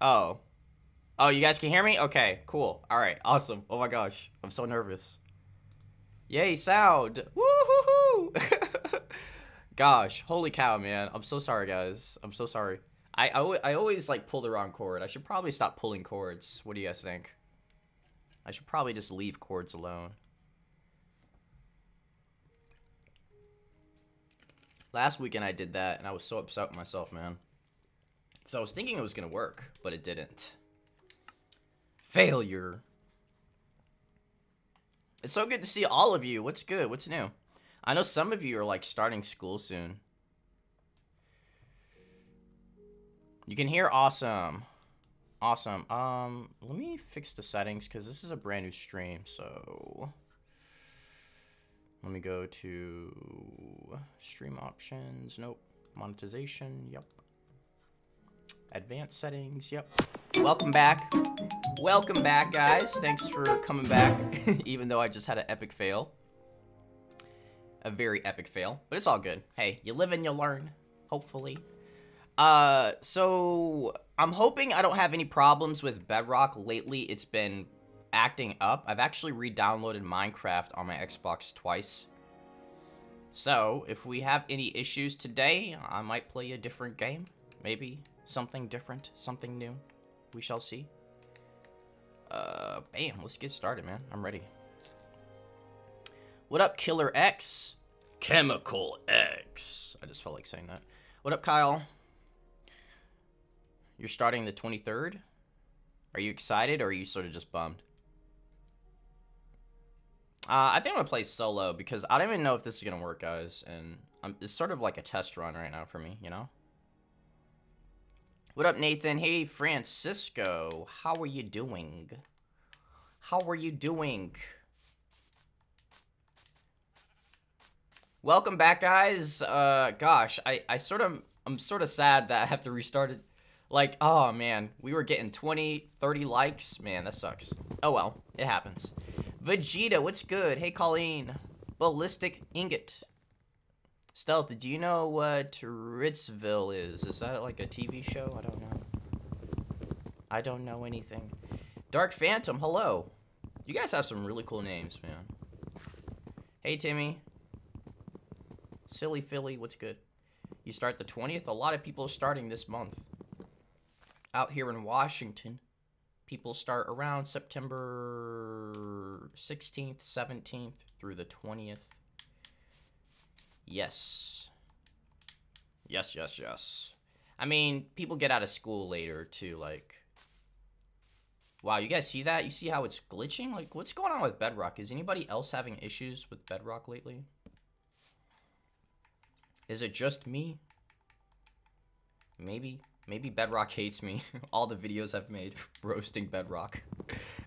Oh. Oh, you guys can hear me? Okay, cool. All right, awesome. Oh my gosh, I'm so nervous. Yay, sound! Woohoo! Gosh, holy cow, man. I'm so sorry, guys. I'm so sorry. I, I, I always, like, pull the wrong cord. I should probably stop pulling cords. What do you guys think? I should probably just leave cords alone. Last weekend I did that, and I was so upset with myself, man. So I was thinking it was going to work, but it didn't. Failure. It's so good to see all of you. What's good? What's new? I know some of you are like starting school soon. You can hear awesome. Awesome. Um, let me fix the settings because this is a brand new stream. So let me go to stream options. Nope. Monetization. Yep. Advanced settings. Yep. Welcome back. Welcome back, guys. Thanks for coming back, even though I just had an epic fail. A very epic fail, but it's all good. Hey, you live and you learn, hopefully. Uh, so I'm hoping I don't have any problems with Bedrock. Lately, it's been acting up. I've actually re-downloaded Minecraft on my Xbox twice. So, if we have any issues today, I might play a different game. Maybe something different, something new. We shall see. Uh, bam, let's get started, man. I'm ready. What up, Killer X? Chemical X. I just felt like saying that. What up, Kyle? You're starting the 23rd? Are you excited or are you sort of just bummed? Uh, I think I'm gonna play solo because I don't even know if this is gonna work, guys. And I'm, it's sort of like a test run right now for me, you know? What up, Nathan? Hey, Francisco. How are you doing? How are you doing? Welcome back, guys. Uh, gosh, I, I sort of, I'm sort of sad that I have to restart it. Like, oh, man. We were getting 20, 30 likes. Man, that sucks. Oh, well. It happens. Vegeta, what's good? Hey, Colleen. Ballistic Ingot. Stealth, do you know what Ritzville is? Is that like a TV show? I don't know. I don't know anything. Dark Phantom, hello. You guys have some really cool names, man. Hey, Timmy. Silly Philly, what's good? You start the 20th? A lot of people are starting this month. Out here in Washington, people start around September 16th, 17th through the 20th. Yes. Yes, yes, yes. I mean, people get out of school later too, like... Wow, you guys see that? You see how it's glitching? Like, what's going on with Bedrock? Is anybody else having issues with Bedrock lately? Is it just me? Maybe. Maybe Bedrock hates me. All the videos I've made roasting Bedrock.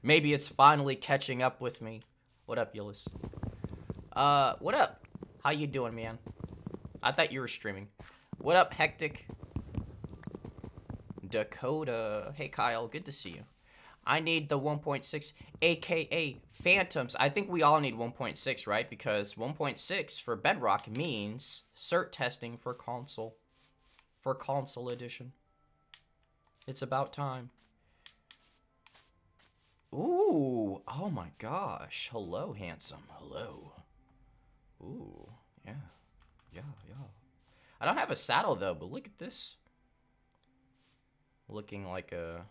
Maybe it's finally catching up with me. What up, Yillis? Uh, what up? How you doing, man? I thought you were streaming. What up, Hectic? Dakota. Hey, Kyle. Good to see you. I need the 1.6, aka Phantoms. I think we all need 1.6, right? Because 1.6 for Bedrock means cert testing for console. For console edition. It's about time. Ooh. Oh my gosh. Hello, handsome. Hello. Ooh, yeah, yeah, yeah. I don't have a saddle though, but look at this. Looking like a,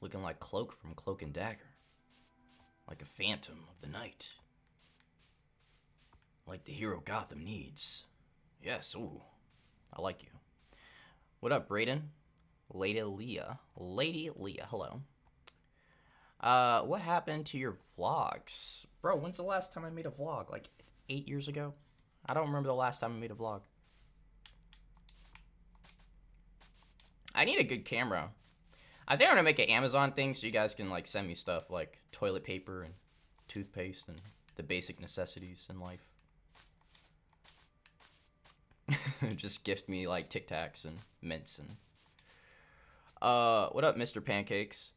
looking like Cloak from Cloak and Dagger. Like a phantom of the night. Like the hero Gotham needs. Yes, ooh. I like you. What up, Brayden? Lady Leah. Lady Leah, hello. Uh, what happened to your vlogs? Bro, when's the last time I made a vlog? Like eight years ago? I don't remember the last time I made a vlog. I need a good camera. I think I'm gonna make an Amazon thing so you guys can like send me stuff like toilet paper and toothpaste and the basic necessities in life. Just gift me like Tic Tacs and mints and. Uh, what up, Mr. Pancakes?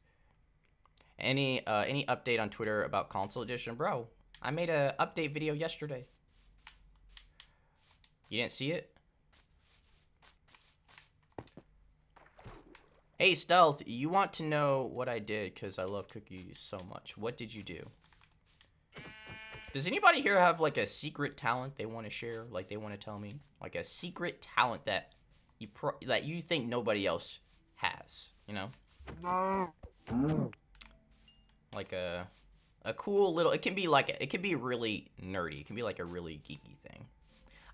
Any uh, any update on Twitter about console edition, bro? I made a update video yesterday. You didn't see it? Hey, Stealth, you want to know what I did because I love cookies so much. What did you do? Does anybody here have like a secret talent they want to share? Like they want to tell me? Like a secret talent that you pro- that you think nobody else has, you know? No. Like a a cool little it can be like it can be really nerdy. It can be like a really geeky thing.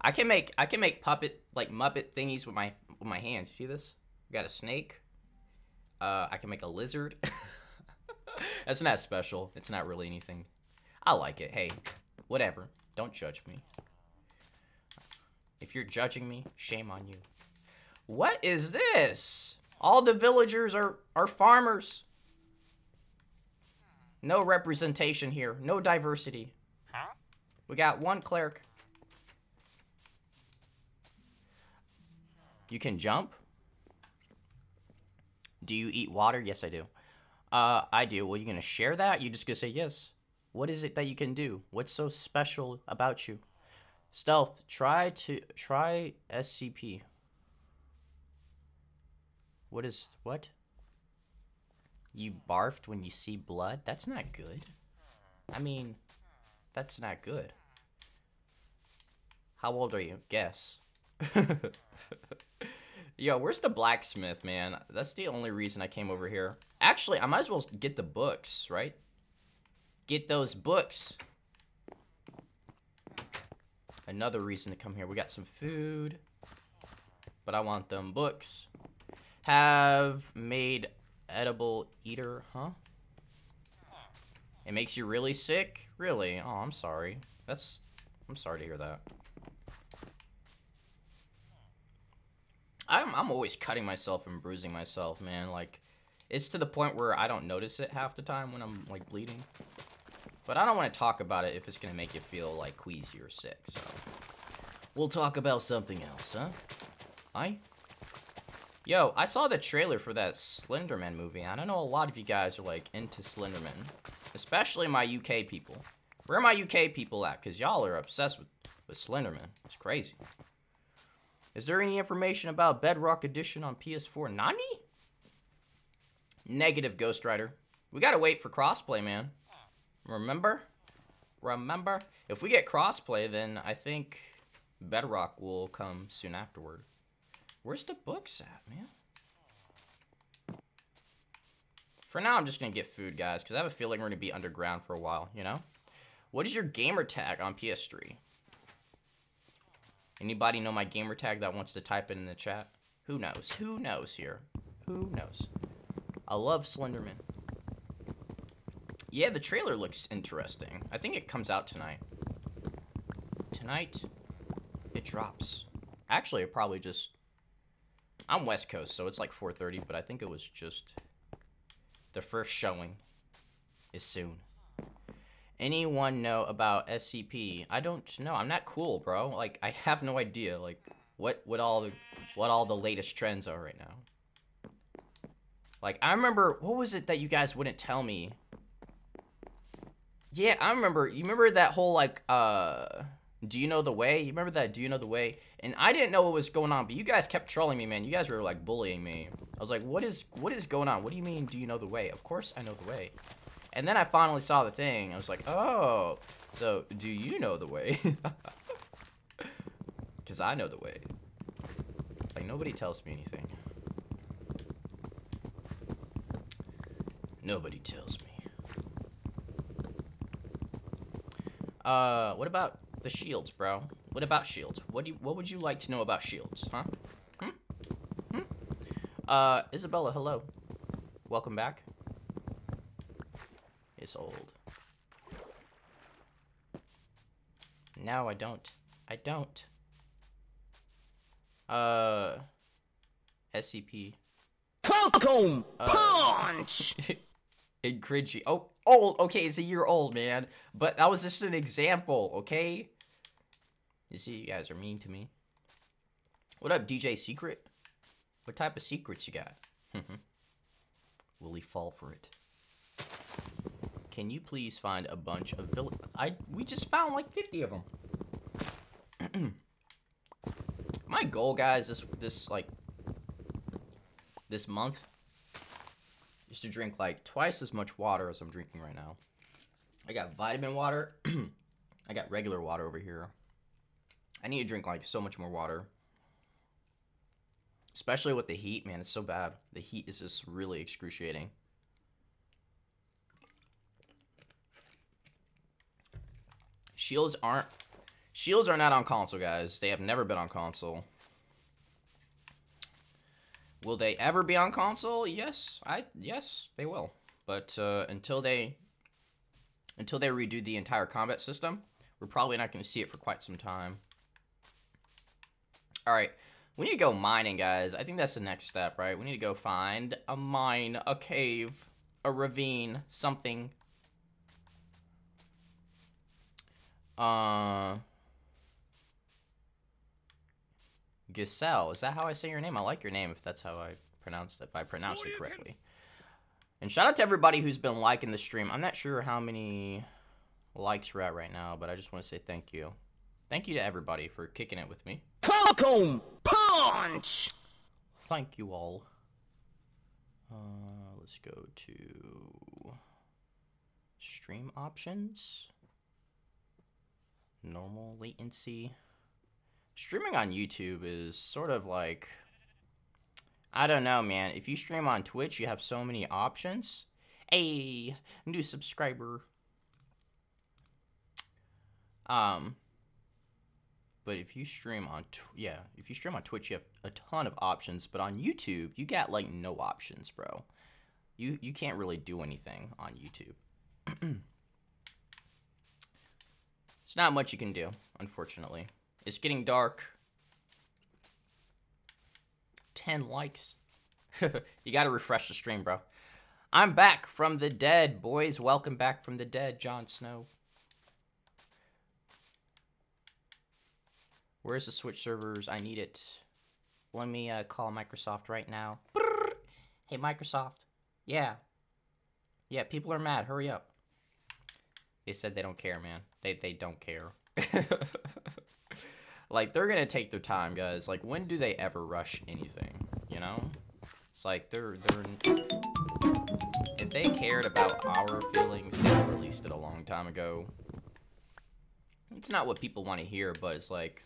I can make I can make puppet like muppet thingies with my with my hands. See this? We got a snake. Uh, I can make a lizard. That's not special. It's not really anything. I like it. Hey, whatever. Don't judge me. If you're judging me, shame on you. What is this? All the villagers are, are farmers. No representation here. No diversity. Huh? We got one cleric. You can jump? Do you eat water? Yes, I do. Uh, I do. Well, you gonna share that? You just gonna say yes. What is it that you can do? What's so special about you? Stealth, try to try SCP. What is what? You barfed when you see blood? That's not good. I mean, that's not good. How old are you? Guess. Yo, where's the blacksmith, man? That's the only reason I came over here. Actually, I might as well get the books, right? Get those books. Another reason to come here. We got some food. But I want them books. Have made edible eater, huh? It makes you really sick? Really? Oh, I'm sorry. That's... I'm sorry to hear that. I'm, I'm always cutting myself and bruising myself, man. Like, it's to the point where I don't notice it half the time when I'm, like, bleeding. But I don't want to talk about it if it's going to make you feel, like, queasy or sick, so... We'll talk about something else, huh? I Yo, I saw the trailer for that Slenderman movie. I don't know a lot of you guys are like into Slenderman, especially my UK people. Where are my UK people at? Because y'all are obsessed with, with Slenderman. It's crazy. Is there any information about Bedrock Edition on PS4? Nani? Negative, Ghost Rider. We gotta wait for crossplay, man. Remember? Remember? If we get crossplay, then I think Bedrock will come soon afterward. Where's the books at, man? For now, I'm just gonna get food, guys, because I have a feeling we're gonna be underground for a while, you know? What is your gamer tag on PS3? Anybody know my gamer tag that wants to type it in the chat? Who knows? Who knows here? Who knows? I love Slenderman. Yeah, the trailer looks interesting. I think it comes out tonight. Tonight, it drops. Actually, it probably just I'm West Coast, so it's like 4.30, but I think it was just the first showing is soon. Anyone know about SCP? I don't know. I'm not cool, bro. Like, I have no idea, like, what, what all the, what all the latest trends are right now. Like, I remember, what was it that you guys wouldn't tell me? Yeah, I remember, you remember that whole, like, uh, do you know the way? You remember that? Do you know the way? And I didn't know what was going on, but you guys kept trolling me, man. You guys were like bullying me. I was like, what is what is going on? What do you mean? Do you know the way? Of course I know the way. And then I finally saw the thing. I was like, oh, so do you know the way? Because I know the way. Like nobody tells me anything. Nobody tells me. Uh, what about the shields, bro. What about shields? What do you, what would you like to know about shields, huh? Hmm? Hmm? Uh, Isabella, hello. Welcome back. It's old. No, I don't. I don't. Uh, SCP. Welcome uh, punch! and cringy. Oh, old. Okay, it's a year old, man. But that was just an example, okay? You see, you guys are mean to me. What up, DJ Secret? What type of secrets you got? Will he fall for it? Can you please find a bunch of villains? I we just found like 50 of them. My goal, guys, this this like this month is to drink like twice as much water as I'm drinking right now. I got vitamin water. I got regular water over here. I need to drink like so much more water. Especially with the heat, man. It's so bad. The heat is just really excruciating. Shields aren't Shields are not on console, guys. They have never been on console. Will they ever be on console? Yes, I yes, they will. But uh, until they until they redo the entire combat system, we're probably not going to see it for quite some time. All right, we need to go mining, guys. I think that's the next step, right? We need to go find a mine, a cave, a ravine, something. Uh, Giselle, is that how I say your name? I like your name if that's how I pronounced it, if I pronounced it correctly. And shout out to everybody who's been liking the stream. I'm not sure how many likes we're at right now, but I just want to say thank you. Thank you to everybody for kicking it with me. Falcon Punch! Thank you all. Uh, let's go to stream options. Normal latency. Streaming on YouTube is sort of like I don't know, man. If you stream on Twitch, you have so many options. Hey, new subscriber. Um, but if you stream on, yeah, if you stream on Twitch, you have a ton of options. But on YouTube, you got like no options, bro. You you can't really do anything on YouTube. It's not much you can do, unfortunately. It's getting dark. 10 likes. you gotta refresh the stream, bro. I'm back from the dead, boys. Welcome back from the dead, Jon Snow. Where's the Switch servers? I need it. Let me uh, call Microsoft right now. Hey, Microsoft. Yeah. Yeah, people are mad. Hurry up. They said they don't care, man. They, they don't care. like, they're gonna take their time, guys. Like, when do they ever rush anything? You know? It's like, they're, they're... If they cared about our feelings, they released it a long time ago. It's not what people want to hear, but it's like...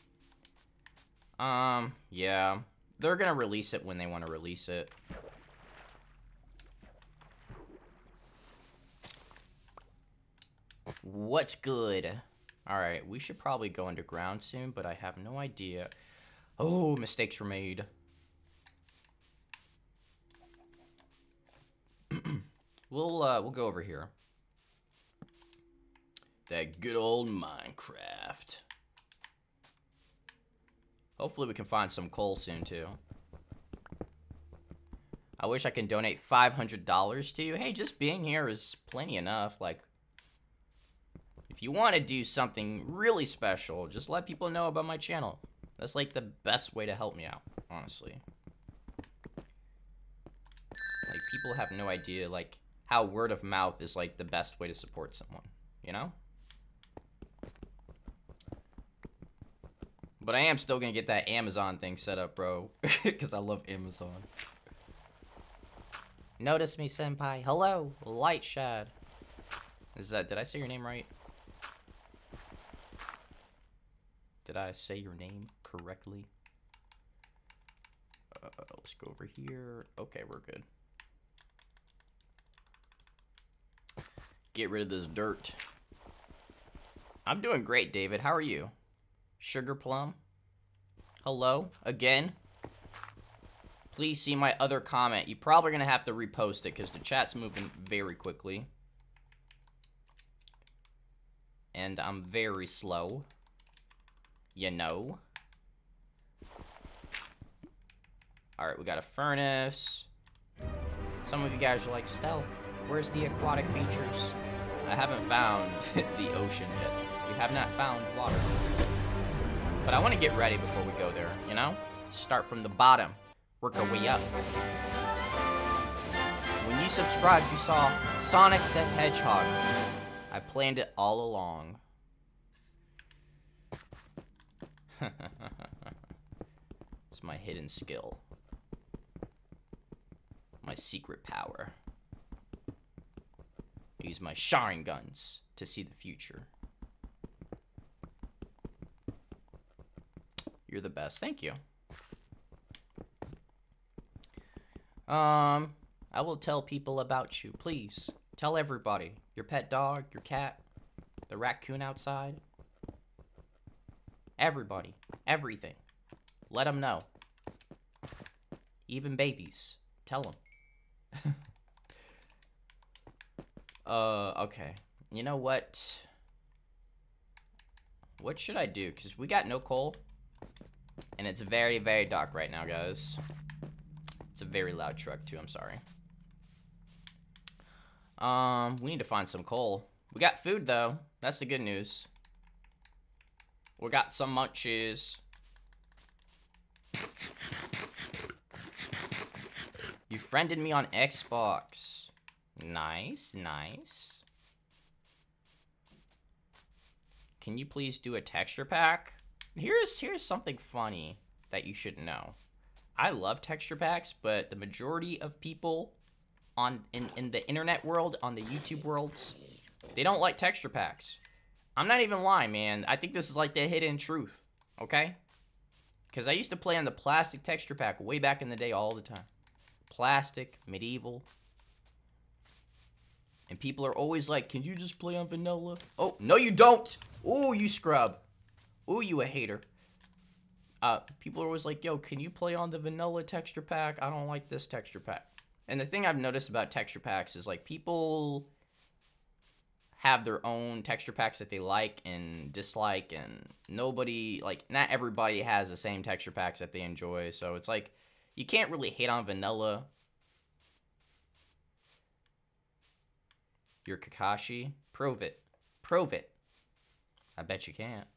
Um, yeah. They're gonna release it when they want to release it. What's good? Alright, we should probably go underground soon, but I have no idea. Oh, mistakes were made. we'll, uh, we'll go over here. That good old Minecraft. Hopefully we can find some coal soon, too. I wish I can donate $500 to you. Hey, just being here is plenty enough. Like, if you want to do something really special, just let people know about my channel. That's like the best way to help me out, honestly. Like, people have no idea, like, how word of mouth is, like, the best way to support someone, you know? But I am still gonna get that Amazon thing set up, bro. Because I love Amazon. Notice me, senpai. Hello, Light Shad. Is that, did I say your name right? Did I say your name correctly? Uh, let's go over here. Okay, we're good. Get rid of this dirt. I'm doing great, David. How are you? Sugar Plum? Hello? Again? Please see my other comment. You're probably going to have to repost it because the chat's moving very quickly. And I'm very slow. You know. Alright, we got a furnace. Some of you guys are like, Stealth, where's the aquatic features? I haven't found the ocean yet. We have not found water. But I want to get ready before we go there, you know? Start from the bottom, work our way up. When you subscribed, you saw Sonic the Hedgehog. I planned it all along. it's my hidden skill. My secret power. use my Sharingans to see the future. You're the best. Thank you. Um, I will tell people about you. Please tell everybody. Your pet dog, your cat, the raccoon outside. Everybody. Everything. Let them know. Even babies. Tell them. uh, okay. You know what? What should I do? Because we got no coal. And it's very, very dark right now, guys. It's a very loud truck, too. I'm sorry. Um, we need to find some coal. We got food, though. That's the good news. We got some munchies. You friended me on Xbox. Nice, nice. Can you please do a texture pack? Here's here's something funny that you should know. I love texture packs, but the majority of people on in, in the internet world, on the YouTube worlds, they don't like texture packs. I'm not even lying, man. I think this is like the hidden truth, okay? Because I used to play on the plastic texture pack way back in the day all the time. Plastic, medieval. And people are always like, can you just play on vanilla? Oh, no you don't! Oh, you scrub. Ooh, you a hater. Uh, people are always like, yo, can you play on the vanilla texture pack? I don't like this texture pack. And the thing I've noticed about texture packs is like people have their own texture packs that they like and dislike and nobody like not everybody has the same texture packs that they enjoy so it's like you can't really hate on vanilla your kakashi prove it prove it i bet you can't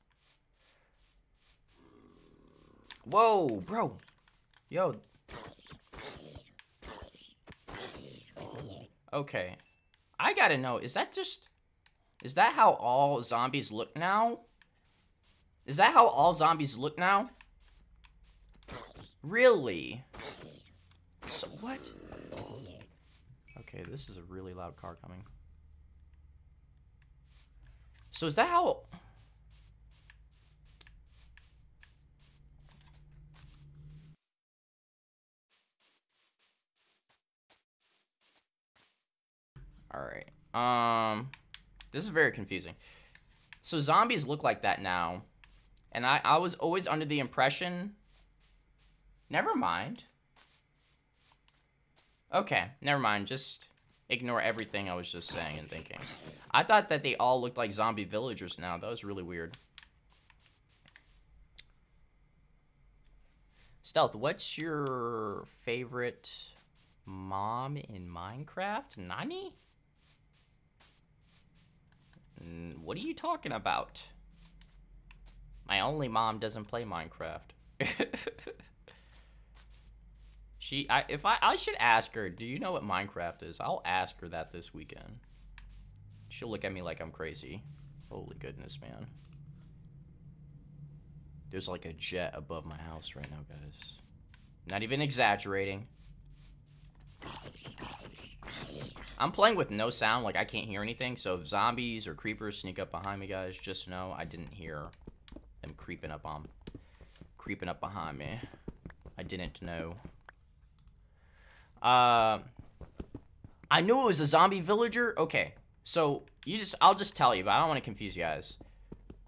whoa bro yo okay i gotta know is that just is that how all zombies look now? Is that how all zombies look now? Really? So what? Okay, this is a really loud car coming. So is that how... Alright. Um... This is very confusing. So zombies look like that now. And I, I was always under the impression... Never mind. Okay, never mind. Just ignore everything I was just saying and thinking. I thought that they all looked like zombie villagers now. That was really weird. Stealth, what's your favorite mom in Minecraft? Nani? What are you talking about? My only mom doesn't play Minecraft. she, I, if I, I should ask her, do you know what Minecraft is? I'll ask her that this weekend. She'll look at me like I'm crazy. Holy goodness, man. There's like a jet above my house right now, guys. Not even exaggerating. I'm playing with no sound, like I can't hear anything, so if zombies or creepers sneak up behind me, guys, just know I didn't hear them creeping up on creeping up behind me. I didn't know. Uh I knew it was a zombie villager. Okay. So, you just I'll just tell you, but I don't want to confuse you guys.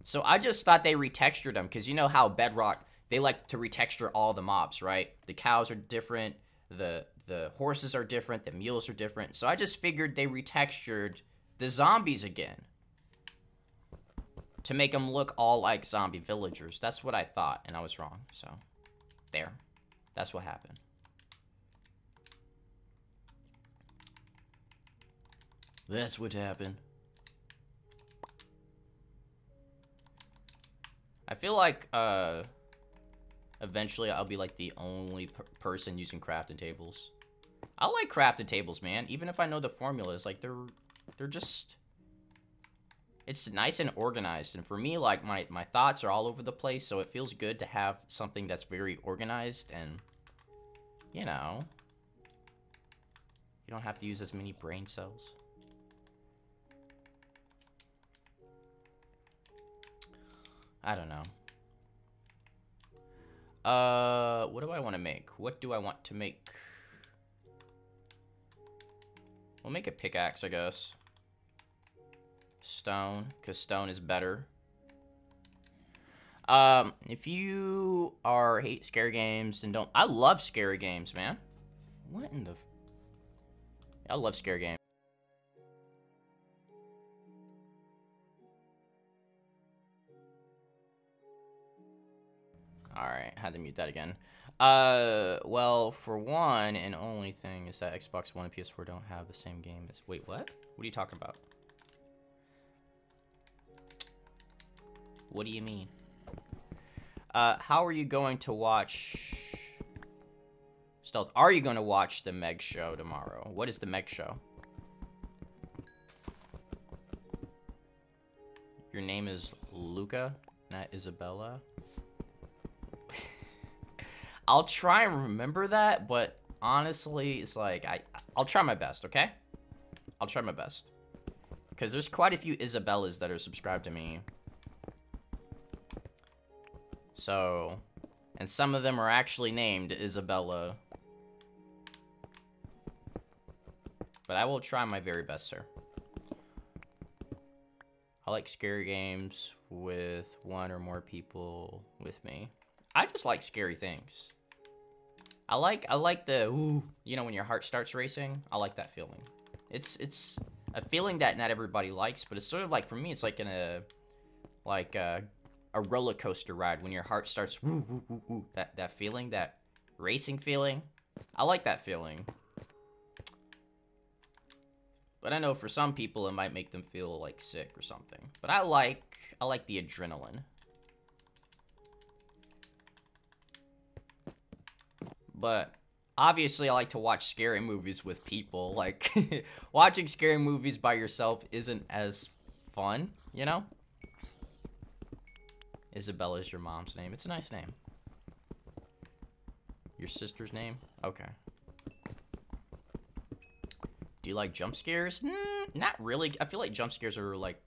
So, I just thought they retextured them cuz you know how Bedrock they like to retexture all the mobs, right? The cows are different, the the horses are different, the mules are different. So I just figured they retextured the zombies again to make them look all like zombie villagers. That's what I thought, and I was wrong. So, there. That's what happened. That's what happened. I feel like, uh Eventually, I'll be like the only per person using crafting tables. I like crafted tables, man. Even if I know the formulas, like they're they're just it's nice and organized. And for me, like my my thoughts are all over the place, so it feels good to have something that's very organized and you know, you don't have to use as many brain cells. I don't know. Uh, what do I want to make? What do I want to make? We'll make a pickaxe, I guess. Stone, because stone is better. Um, if you are hate scary games and don't, I love scary games, man. What in the? I love scary games. Alright, had to mute that again. Uh, well, for one and only thing is that Xbox One and PS4 don't have the same game as... Wait, what? What are you talking about? What do you mean? Uh, how are you going to watch... Stealth, are you going to watch the Meg show tomorrow? What is the Meg show? Your name is Luca, not Isabella? I'll try and remember that, but honestly, it's like I I'll try my best, okay? I'll try my best. Cuz there's quite a few Isabellas that are subscribed to me. So, and some of them are actually named Isabella. But I will try my very best, sir. I like scary games with one or more people with me. I just like scary things. I like I like the ooh, you know when your heart starts racing. I like that feeling. It's it's a feeling that not everybody likes, but it's sort of like for me, it's like in a like a, a roller coaster ride when your heart starts woo woo woo woo. That that feeling, that racing feeling. I like that feeling. But I know for some people it might make them feel like sick or something. But I like I like the adrenaline. But obviously I like to watch scary movies with people. Like watching scary movies by yourself isn't as fun, you know? Isabella is your mom's name. It's a nice name. Your sister's name? Okay. Do you like jump scares? Mm, not really. I feel like jump scares are like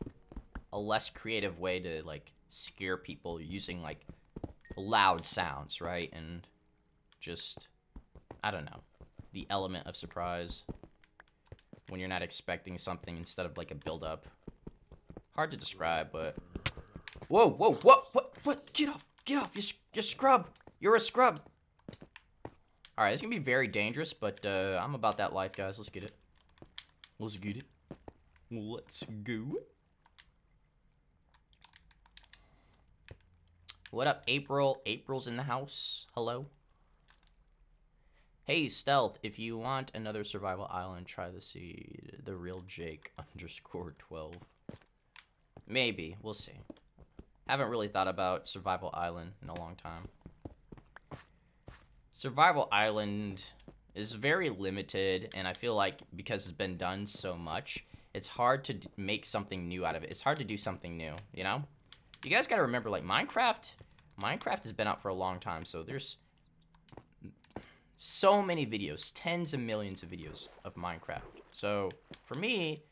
a less creative way to like scare people using like loud sounds, right? And just, I don't know, the element of surprise when you're not expecting something instead of like a build up. Hard to describe, but whoa, whoa, what, what, what? Get off, get off! You, you scrub. You're a scrub. All right, it's gonna be very dangerous, but uh, I'm about that life, guys. Let's get it. Let's get it. Let's go. What up, April? April's in the house. Hello. Hey, Stealth, if you want another survival island, try the seed. The real Jake underscore 12. Maybe. We'll see. Haven't really thought about survival island in a long time. Survival island is very limited, and I feel like because it's been done so much, it's hard to make something new out of it. It's hard to do something new, you know? You guys gotta remember, like, Minecraft, Minecraft has been out for a long time, so there's so many videos, tens of millions of videos of Minecraft. So for me,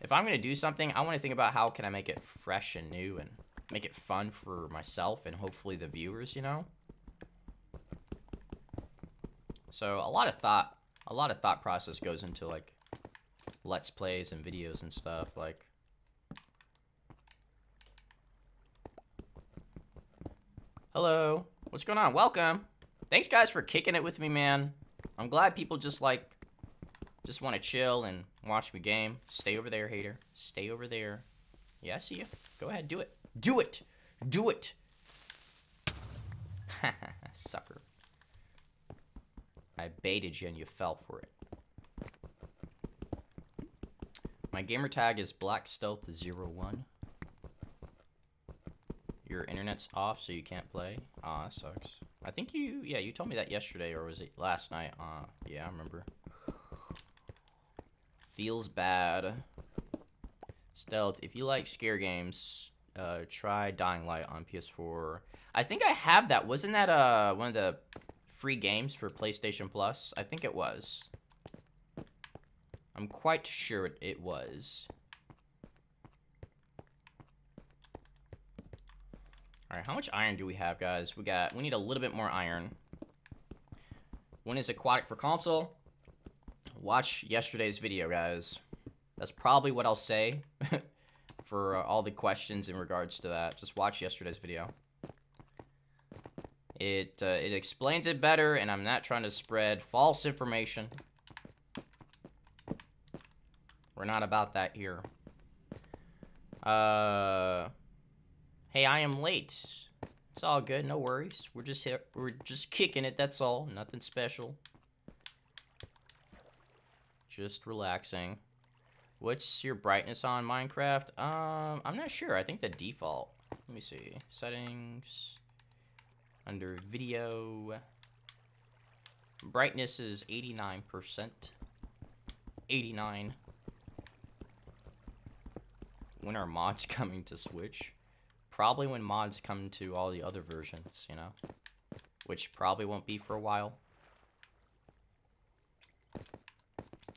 if I'm gonna do something, I want to think about how can I make it fresh and new and make it fun for myself and hopefully the viewers, you know. So a lot of thought, a lot of thought process goes into like let's plays and videos and stuff like. Hello, what's going on? Welcome. Thanks guys for kicking it with me, man. I'm glad people just like, just want to chill and watch me game. Stay over there, hater. Stay over there. Yeah, I see you. Go ahead, do it. Do it! Do it! Sucker. I baited you and you fell for it. My gamer tag is blackstealth01. Your internet's off, so you can't play. Ah, sucks. I think you, yeah, you told me that yesterday, or was it last night? Uh, yeah, I remember. Feels bad. Stealth, if you like scare games, uh, try Dying Light on PS4. I think I have that. Wasn't that uh one of the free games for PlayStation Plus? I think it was. I'm quite sure it was. Alright, how much iron do we have, guys? We got, we need a little bit more iron. When is aquatic for console? Watch yesterday's video, guys. That's probably what I'll say for uh, all the questions in regards to that. Just watch yesterday's video. It, uh, it explains it better, and I'm not trying to spread false information. We're not about that here. Uh, hey, I am late. It's all good, no worries. We're just here, we're just kicking it, that's all. Nothing special. Just relaxing. What's your brightness on Minecraft? Um, I'm not sure. I think the default. Let me see. Settings. Under video. Brightness is 89%. 89. When are mods coming to Switch? Probably when mods come to all the other versions, you know? Which probably won't be for a while.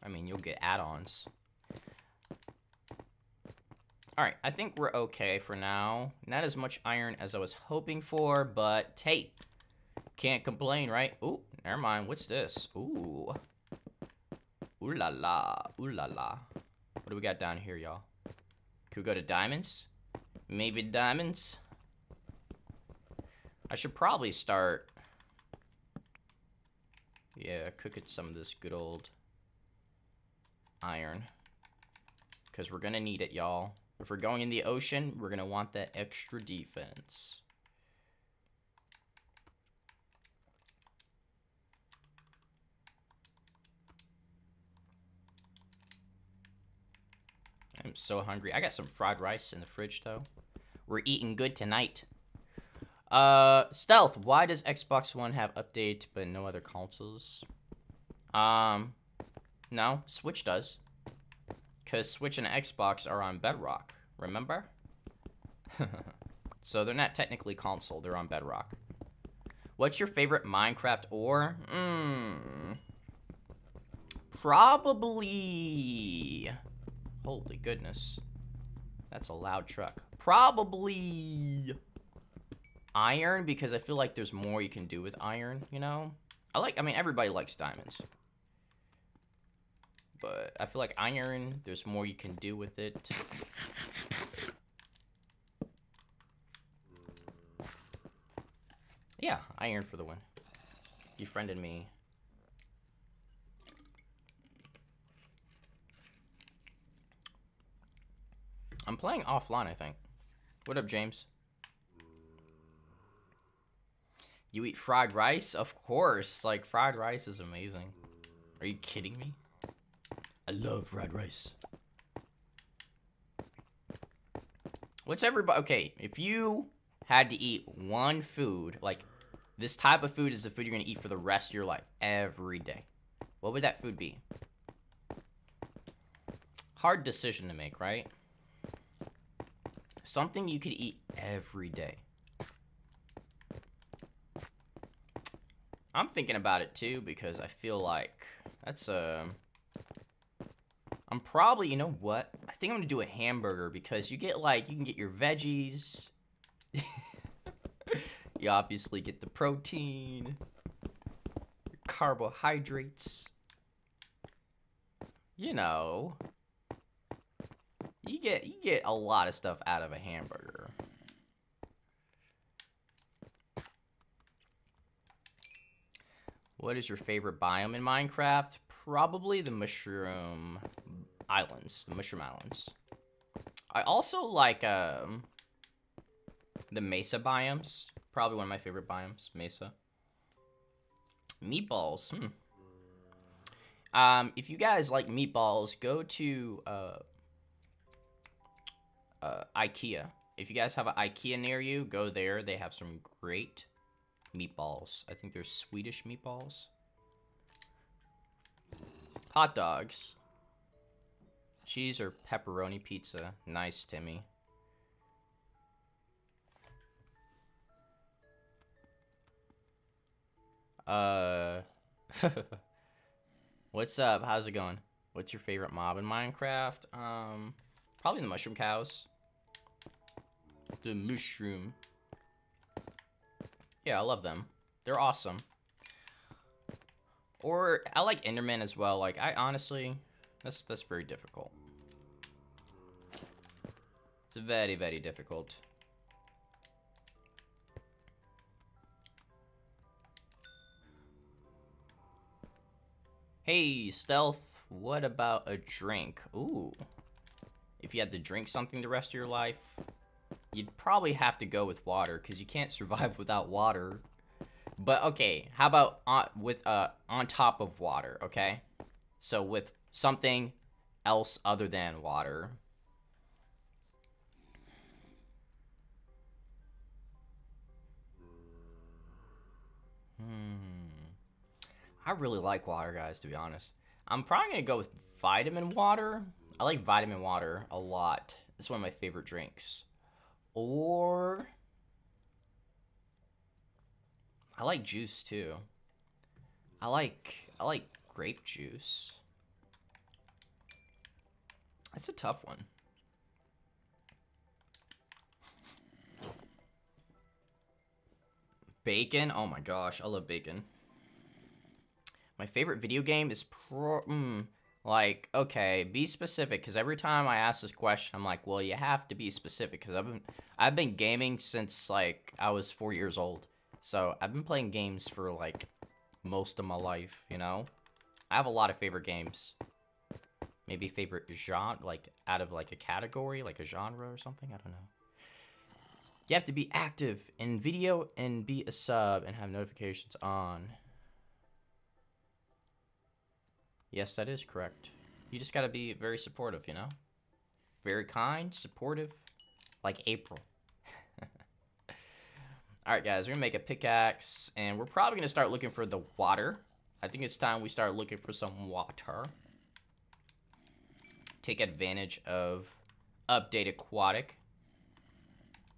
I mean, you'll get add-ons. Alright, I think we're okay for now. Not as much iron as I was hoping for, but hey, can't complain, right? Ooh, never mind. What's this? Ooh. Ooh la la. Ooh la la. What do we got down here, y'all? Could we go to diamonds? Maybe diamonds? I should probably start... Yeah, cooking some of this good old iron. Because we're going to need it, y'all. If we're going in the ocean, we're going to want that extra defense. I'm so hungry. I got some fried rice in the fridge, though. We're eating good tonight. Uh, Stealth, why does Xbox One have update but no other consoles? Um, no, Switch does. Because Switch and Xbox are on Bedrock, remember? so they're not technically console, they're on Bedrock. What's your favorite Minecraft ore? Hmm. Probably... Holy goodness. That's a loud truck. Probably iron because I feel like there's more you can do with iron, you know? I like, I mean, everybody likes diamonds. But I feel like iron, there's more you can do with it. Yeah, iron for the win. You friended me. I'm playing offline, I think. What up, James? You eat fried rice? Of course. Like, fried rice is amazing. Are you kidding me? I love fried rice. What's everybody... Okay, if you had to eat one food, like, this type of food is the food you're going to eat for the rest of your life, every day. What would that food be? Hard decision to make, right? Something you could eat every day. I'm thinking about it too because I feel like that's a. Uh, I'm probably, you know what? I think I'm gonna do a hamburger because you get like you can get your veggies. you obviously get the protein, carbohydrates. You know, you get you get a lot of stuff out of a hamburger. What is your favorite biome in Minecraft? Probably the mushroom islands, the mushroom islands. I also like um, the mesa biomes. Probably one of my favorite biomes, mesa. Meatballs. Hmm. Um, if you guys like meatballs, go to uh, uh, IKEA. If you guys have an IKEA near you, go there. They have some great meatballs. I think they're Swedish meatballs. Hot dogs. Cheese or pepperoni pizza. Nice, Timmy. Uh... What's up? How's it going? What's your favorite mob in Minecraft? Um, probably the mushroom cows. The mushroom. Yeah, I love them. They're awesome. Or I like Enderman as well. Like I honestly, that's that's very difficult. It's very very difficult. Hey, Stealth, what about a drink? Ooh. If you had to drink something the rest of your life, you'd probably have to go with water, because you can't survive without water. But, okay, how about on, with uh, on top of water, okay? So with something else other than water. Hmm. I really like water, guys, to be honest. I'm probably going to go with vitamin water. I like vitamin water a lot. It's one of my favorite drinks. Or... I like juice, too. I like... I like grape juice. That's a tough one. Bacon? Oh my gosh, I love bacon. My favorite video game is pro. Mm, like, okay, be specific, because every time I ask this question, I'm like, well, you have to be specific, because I've been I've been gaming since like I was four years old, so I've been playing games for like most of my life. You know, I have a lot of favorite games. Maybe favorite genre, like out of like a category, like a genre or something. I don't know. You have to be active in video and be a sub and have notifications on. Yes, that is correct. You just gotta be very supportive, you know? Very kind, supportive, like April. Alright guys, we're gonna make a pickaxe, and we're probably gonna start looking for the water. I think it's time we start looking for some water. Take advantage of Update Aquatic.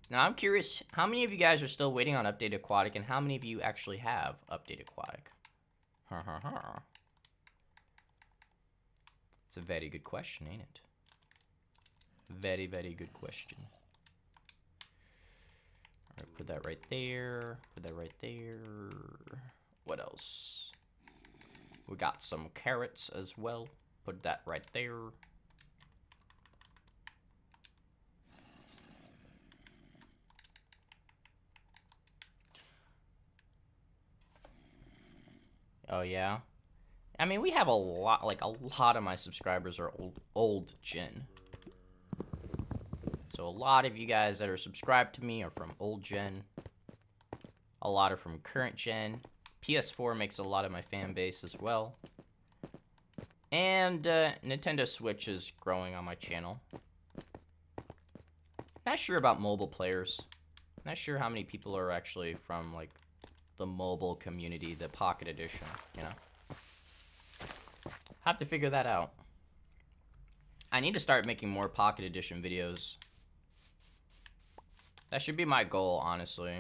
Now I'm curious, how many of you guys are still waiting on Update Aquatic, and how many of you actually have Update Aquatic? It's a very good question, ain't it? Very, very good question. Alright, put that right there. Put that right there. What else? We got some carrots as well. Put that right there. Oh, yeah? I mean, we have a lot, like, a lot of my subscribers are old, old gen. So a lot of you guys that are subscribed to me are from old gen. A lot are from current gen. PS4 makes a lot of my fan base as well. And uh, Nintendo Switch is growing on my channel. Not sure about mobile players. Not sure how many people are actually from, like, the mobile community, the Pocket Edition, you know? Have to figure that out. I need to start making more Pocket Edition videos. That should be my goal, honestly.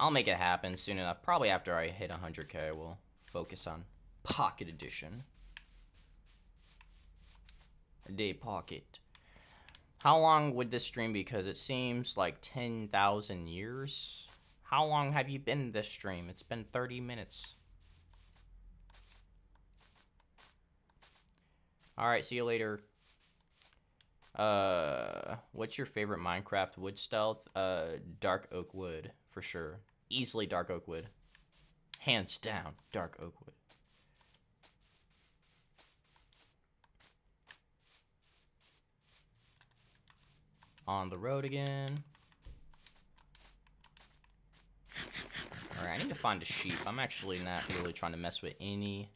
I'll make it happen soon enough. Probably after I hit 100k, we'll focus on Pocket Edition. Day Pocket. How long would this stream be? Because it seems like 10,000 years. How long have you been in this stream? It's been 30 minutes. Alright, see you later. Uh, what's your favorite Minecraft wood stealth? Uh, dark oak wood, for sure. Easily dark oak wood. Hands down, dark oak wood. on the road again. Alright, I need to find a sheep. I'm actually not really trying to mess with any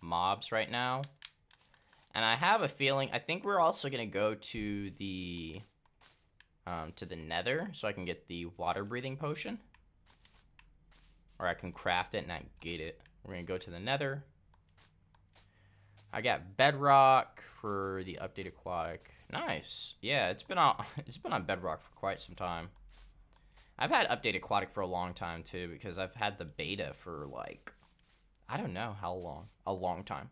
mobs right now. And I have a feeling, I think we're also going to go to the, um, to the nether so I can get the water breathing potion. Or I can craft it and not get it. We're going to go to the nether. I got bedrock for the update aquatic. Nice. Yeah, it's been on it's been on Bedrock for quite some time. I've had Update Aquatic for a long time too because I've had the beta for like I don't know how long. A long time.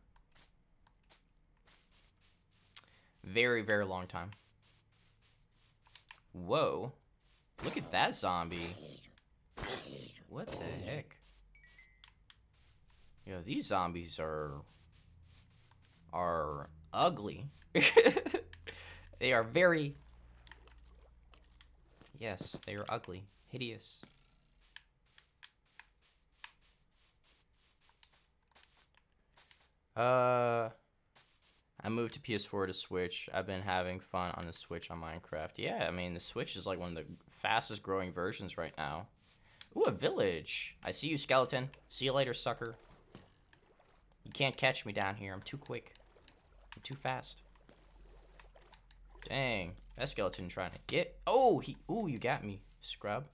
Very, very long time. Whoa. Look at that zombie. What the heck? Yo, these zombies are are ugly. they are very Yes, they are ugly, hideous. Uh I moved to PS4 to Switch. I've been having fun on the Switch on Minecraft. Yeah, I mean, the Switch is like one of the fastest growing versions right now. Ooh, a village. I see you, skeleton. See you later, sucker. You can't catch me down here. I'm too quick. I'm too fast. Dang. That skeleton trying to get... Oh, he... Ooh, you got me, scrub.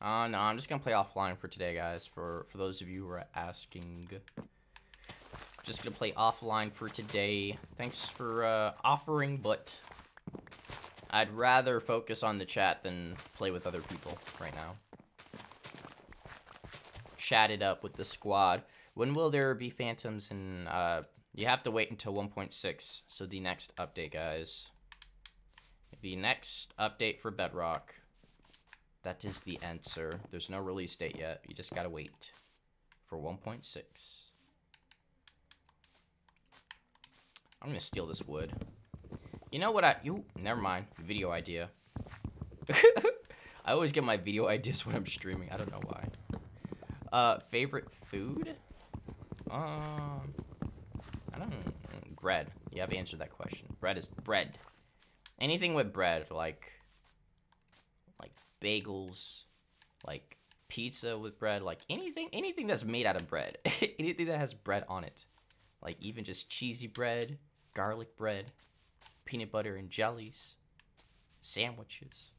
Uh, no, I'm just gonna play offline for today, guys. For for those of you who are asking, just gonna play offline for today. Thanks for uh, offering, but I'd rather focus on the chat than play with other people right now. Chat it up with the squad. When will there be phantoms? And uh, you have to wait until 1.6. So the next update, guys. The next update for Bedrock that is the answer. There's no release date yet. You just gotta wait for 1.6. I'm gonna steal this wood. You know what I... You, never mind. Video idea. I always get my video ideas when I'm streaming. I don't know why. Uh, favorite food? Um, I don't. Bread. You have answered that question. Bread is bread. Anything with bread, like bagels, like pizza with bread, like anything anything that's made out of bread. anything that has bread on it. Like even just cheesy bread, garlic bread, peanut butter and jellies, sandwiches.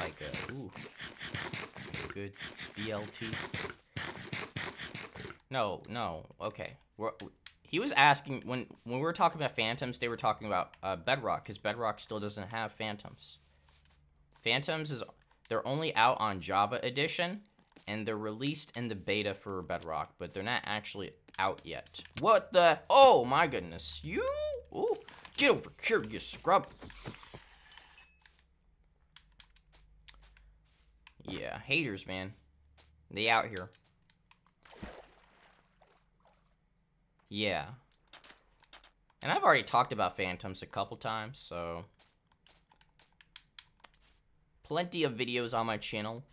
Like a ooh, good BLT. No, no, okay. We're, he was asking when when we were talking about phantoms, they were talking about uh, Bedrock because Bedrock still doesn't have phantoms. Phantoms is they're only out on Java Edition, and they're released in the beta for Bedrock, but they're not actually out yet. What the? Oh my goodness! You? Ooh, get over here, you scrub! Yeah, haters, man. They out here. Yeah. And I've already talked about Phantoms a couple times, so... Plenty of videos on my channel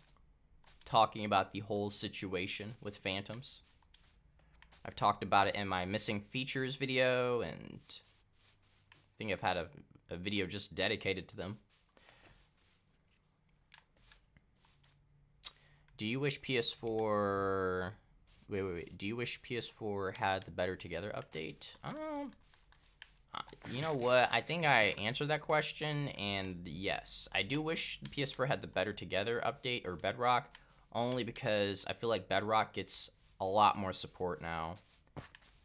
talking about the whole situation with Phantoms. I've talked about it in my missing features video, and I think I've had a, a video just dedicated to them. Do you wish PS4 Wait, wait, wait. Do you wish PS4 had the Better Together update? Um, uh, you know what? I think I answered that question, and yes, I do wish PS4 had the Better Together update or Bedrock, only because I feel like Bedrock gets a lot more support now.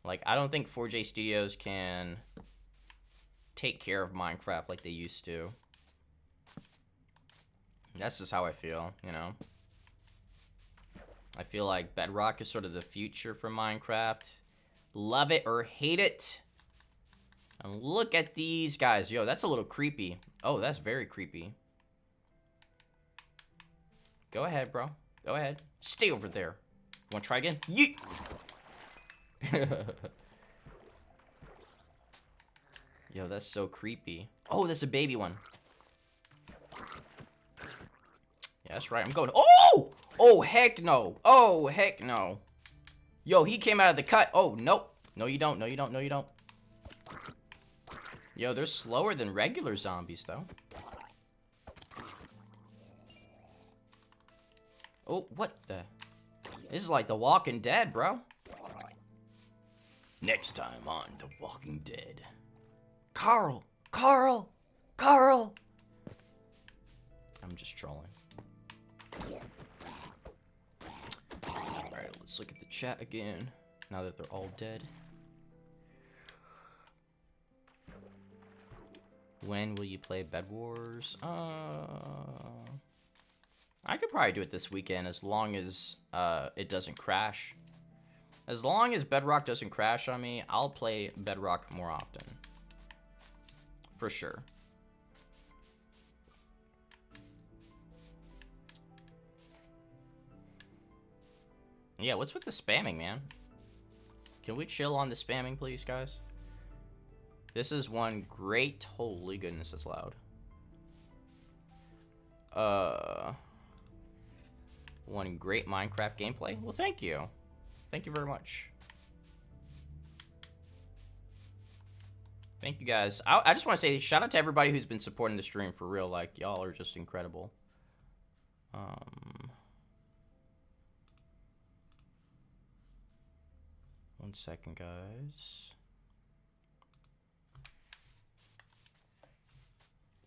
Like, I don't think 4J Studios can take care of Minecraft like they used to. That's just how I feel, you know? I feel like Bedrock is sort of the future for Minecraft. Love it or hate it. And look at these guys. Yo, that's a little creepy. Oh, that's very creepy. Go ahead, bro. Go ahead. Stay over there. Want to try again? Yeet! Yo, that's so creepy. Oh, that's a baby one. Yeah, that's right. I'm going. Oh! Oh, heck no. Oh, heck no. Yo, he came out of the cut. Oh, nope. No, you don't. No, you don't. No, you don't. Yo, they're slower than regular zombies, though. Oh, what the? This is like The Walking Dead, bro. Next time on The Walking Dead. Carl! Carl! Carl! I'm just trolling. Alright, let's look at the chat again, now that they're all dead. When will you play Bed Wars? Uh, I could probably do it this weekend as long as uh, it doesn't crash. As long as Bedrock doesn't crash on me, I'll play Bedrock more often. For sure. Yeah, what's with the spamming, man? Can we chill on the spamming, please, guys? This is one great... Holy goodness, that's loud. Uh... One great Minecraft gameplay? Well, thank you. Thank you very much. Thank you guys. I, I just want to say shout out to everybody who's been supporting the stream for real. Like, y'all are just incredible. Um... One second, guys.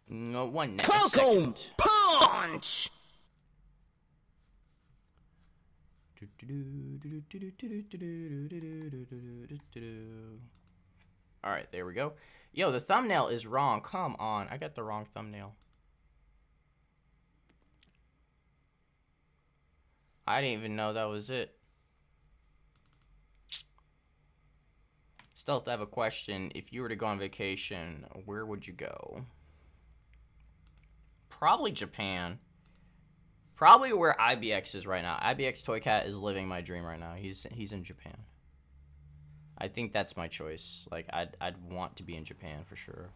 No, one ne- Falcon. Punch! Alright, there we go. Yo, the thumbnail is wrong. Come on. I got the wrong thumbnail. I didn't even know that was it. Stealth, I have a question. If you were to go on vacation, where would you go? Probably Japan. Probably where IBX is right now. IBX Toy Cat is living my dream right now. He's he's in Japan. I think that's my choice. Like I'd I'd want to be in Japan for sure.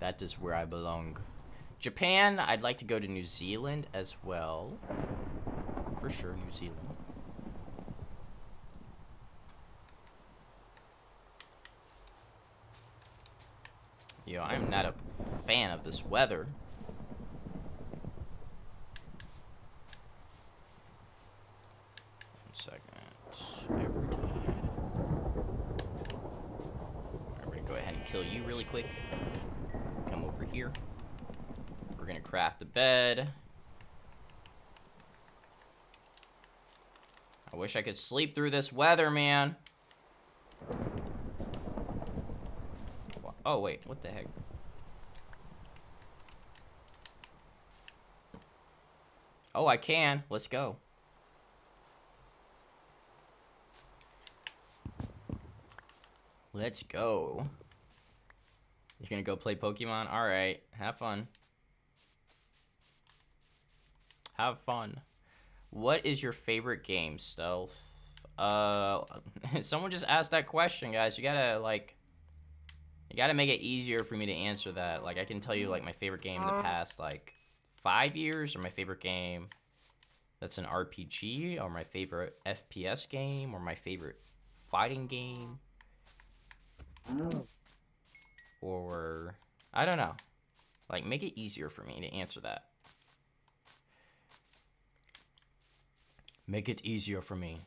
That is where I belong. Japan, I'd like to go to New Zealand as well. For sure, New Zealand. Yo, I'm not a fan of this weather. One second. Every time. We're gonna go ahead and kill you really quick. Come over here. We're gonna craft the bed. I wish I could sleep through this weather, man. Oh, wait, what the heck? Oh, I can. Let's go. Let's go. You're gonna go play Pokemon? Alright, have fun. Have fun. What is your favorite game, Stealth? Uh, someone just asked that question, guys. You gotta, like, you gotta make it easier for me to answer that. Like, I can tell you, like, my favorite game in the uh, past, like, five years, or my favorite game that's an RPG, or my favorite FPS game, or my favorite fighting game. Or, I don't know. Like, make it easier for me to answer that. Make it easier for me.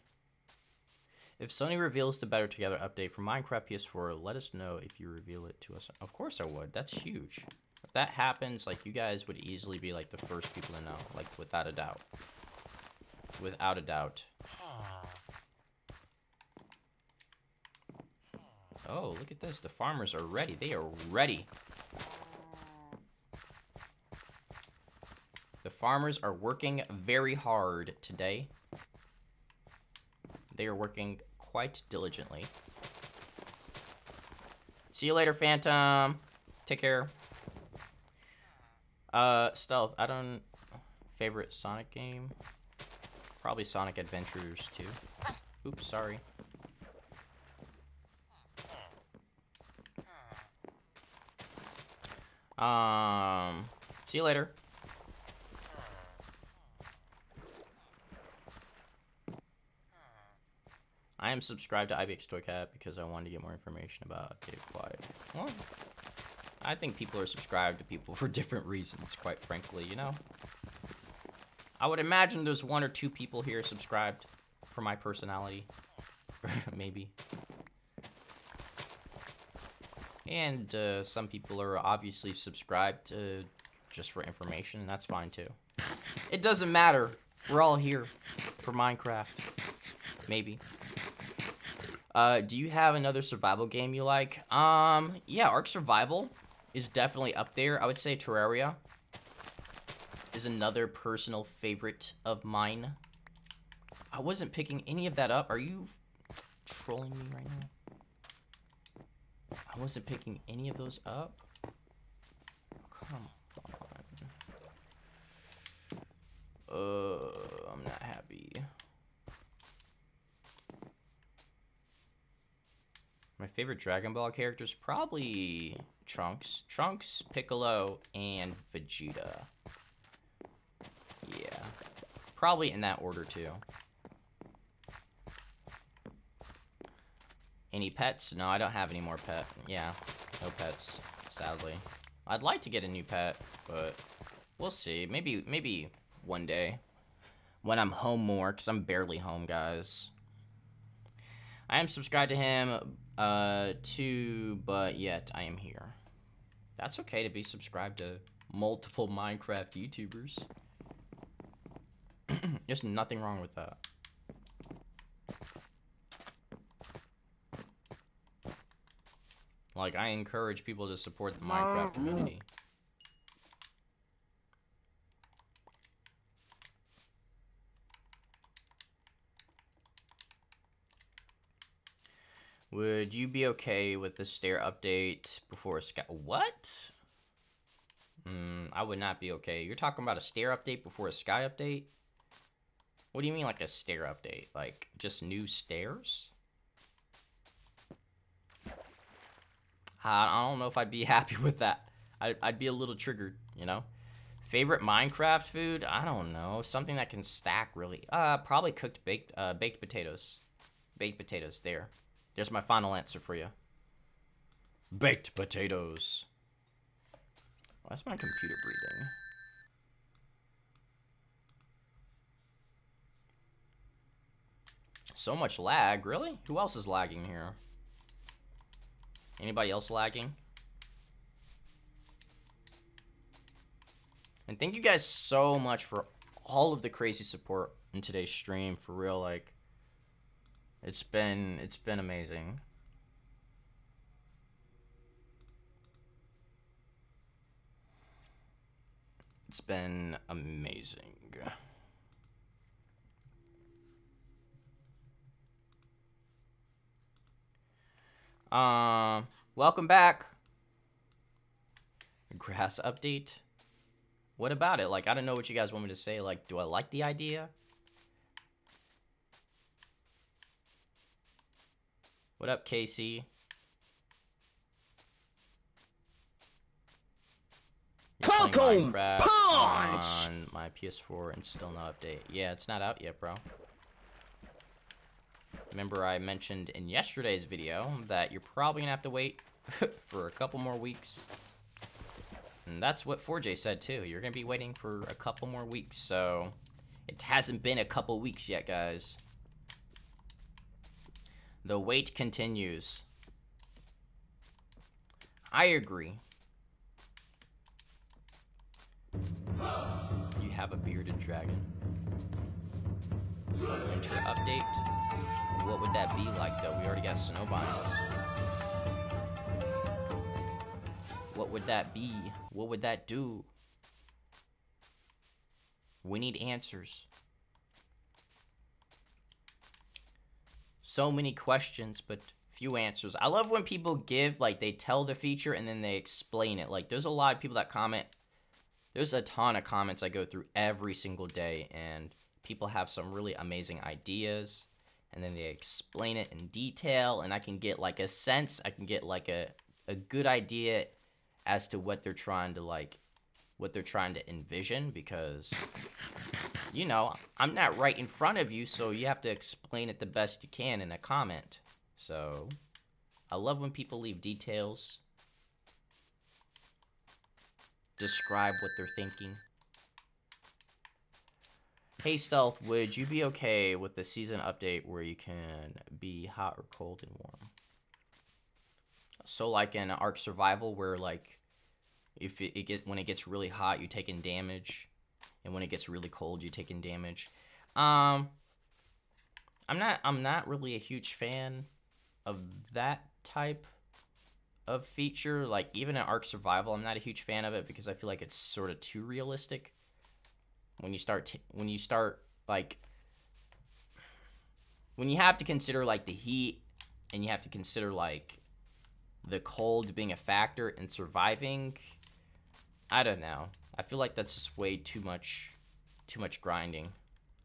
If Sony reveals the Better Together update for Minecraft PS4, let us know if you reveal it to us. Of course I would. That's huge. If that happens, like, you guys would easily be, like, the first people to know. Like, without a doubt. Without a doubt. Oh, look at this. The farmers are ready. They are ready. The farmers are working very hard today. They are working quite diligently. See you later, Phantom. Take care. Uh, Stealth, I don't... Favorite Sonic game? Probably Sonic Adventures 2. Oops, sorry. Um, see you later. I am subscribed to IBX Toycat because I wanted to get more information about Dave Quad. Well, I think people are subscribed to people for different reasons, quite frankly, you know? I would imagine there's one or two people here subscribed for my personality. Maybe. And uh, some people are obviously subscribed just for information, and that's fine too. It doesn't matter. We're all here for Minecraft. Maybe. Uh, do you have another survival game you like? Um, yeah, Ark Survival is definitely up there. I would say Terraria is another personal favorite of mine. I wasn't picking any of that up. Are you trolling me right now? I wasn't picking any of those up. Come on. Uh, I'm not happy. My favorite Dragon Ball characters probably Trunks, Trunks, Piccolo, and Vegeta. Yeah, probably in that order too. Any pets? No, I don't have any more pet. Yeah, no pets, sadly. I'd like to get a new pet, but we'll see. Maybe, maybe one day when I'm home more, because I'm barely home, guys. I am subscribed to him, uh, too, but yet I am here. That's okay to be subscribed to multiple Minecraft YouTubers. There's nothing wrong with that. Like, I encourage people to support the Minecraft community. Would you be okay with the stair update before a sky? What? Hmm, I would not be okay. You're talking about a stair update before a sky update? What do you mean, like a stair update? Like just new stairs? I don't know if I'd be happy with that. I'd, I'd be a little triggered, you know? Favorite Minecraft food? I don't know. Something that can stack really. Uh, probably cooked baked uh, baked potatoes. Baked potatoes. There. There's my final answer for you. Baked potatoes. Why's my computer breathing? So much lag, really? Who else is lagging here? Anybody else lagging? And thank you guys so much for all of the crazy support in today's stream. For real, like it's been it's been amazing. It's been amazing. Um, uh, welcome back. Grass update. What about it? Like, I don't know what you guys want me to say. Like, do I like the idea? What up, Casey? Falcon Punch! On my PS4 and still no update. Yeah, it's not out yet, bro. Remember I mentioned in yesterday's video that you're probably gonna have to wait for a couple more weeks. And that's what 4J said too. You're gonna be waiting for a couple more weeks, so it hasn't been a couple weeks yet, guys. The wait continues. I agree. You have a bearded dragon. winter update. What would that be like though? We already got snow biomes. What would that be? What would that do? We need answers. So many questions, but few answers. I love when people give, like, they tell the feature and then they explain it. Like, there's a lot of people that comment. There's a ton of comments I go through every single day, and people have some really amazing ideas, and then they explain it in detail, and I can get, like, a sense, I can get, like, a, a good idea as to what they're trying to, like, what they're trying to envision because you know i'm not right in front of you so you have to explain it the best you can in a comment. So i love when people leave details. Describe what they're thinking. Hey stealth would you be okay with the season update where you can be hot or cold and warm? So like in ark survival where like if it, it when it gets really hot, you're taking damage, and when it gets really cold, you're taking damage. Um, I'm not I'm not really a huge fan of that type of feature. Like even in Ark Survival, I'm not a huge fan of it because I feel like it's sort of too realistic. When you start when you start like when you have to consider like the heat and you have to consider like the cold being a factor in surviving, I don't know. I feel like that's just way too much too much grinding.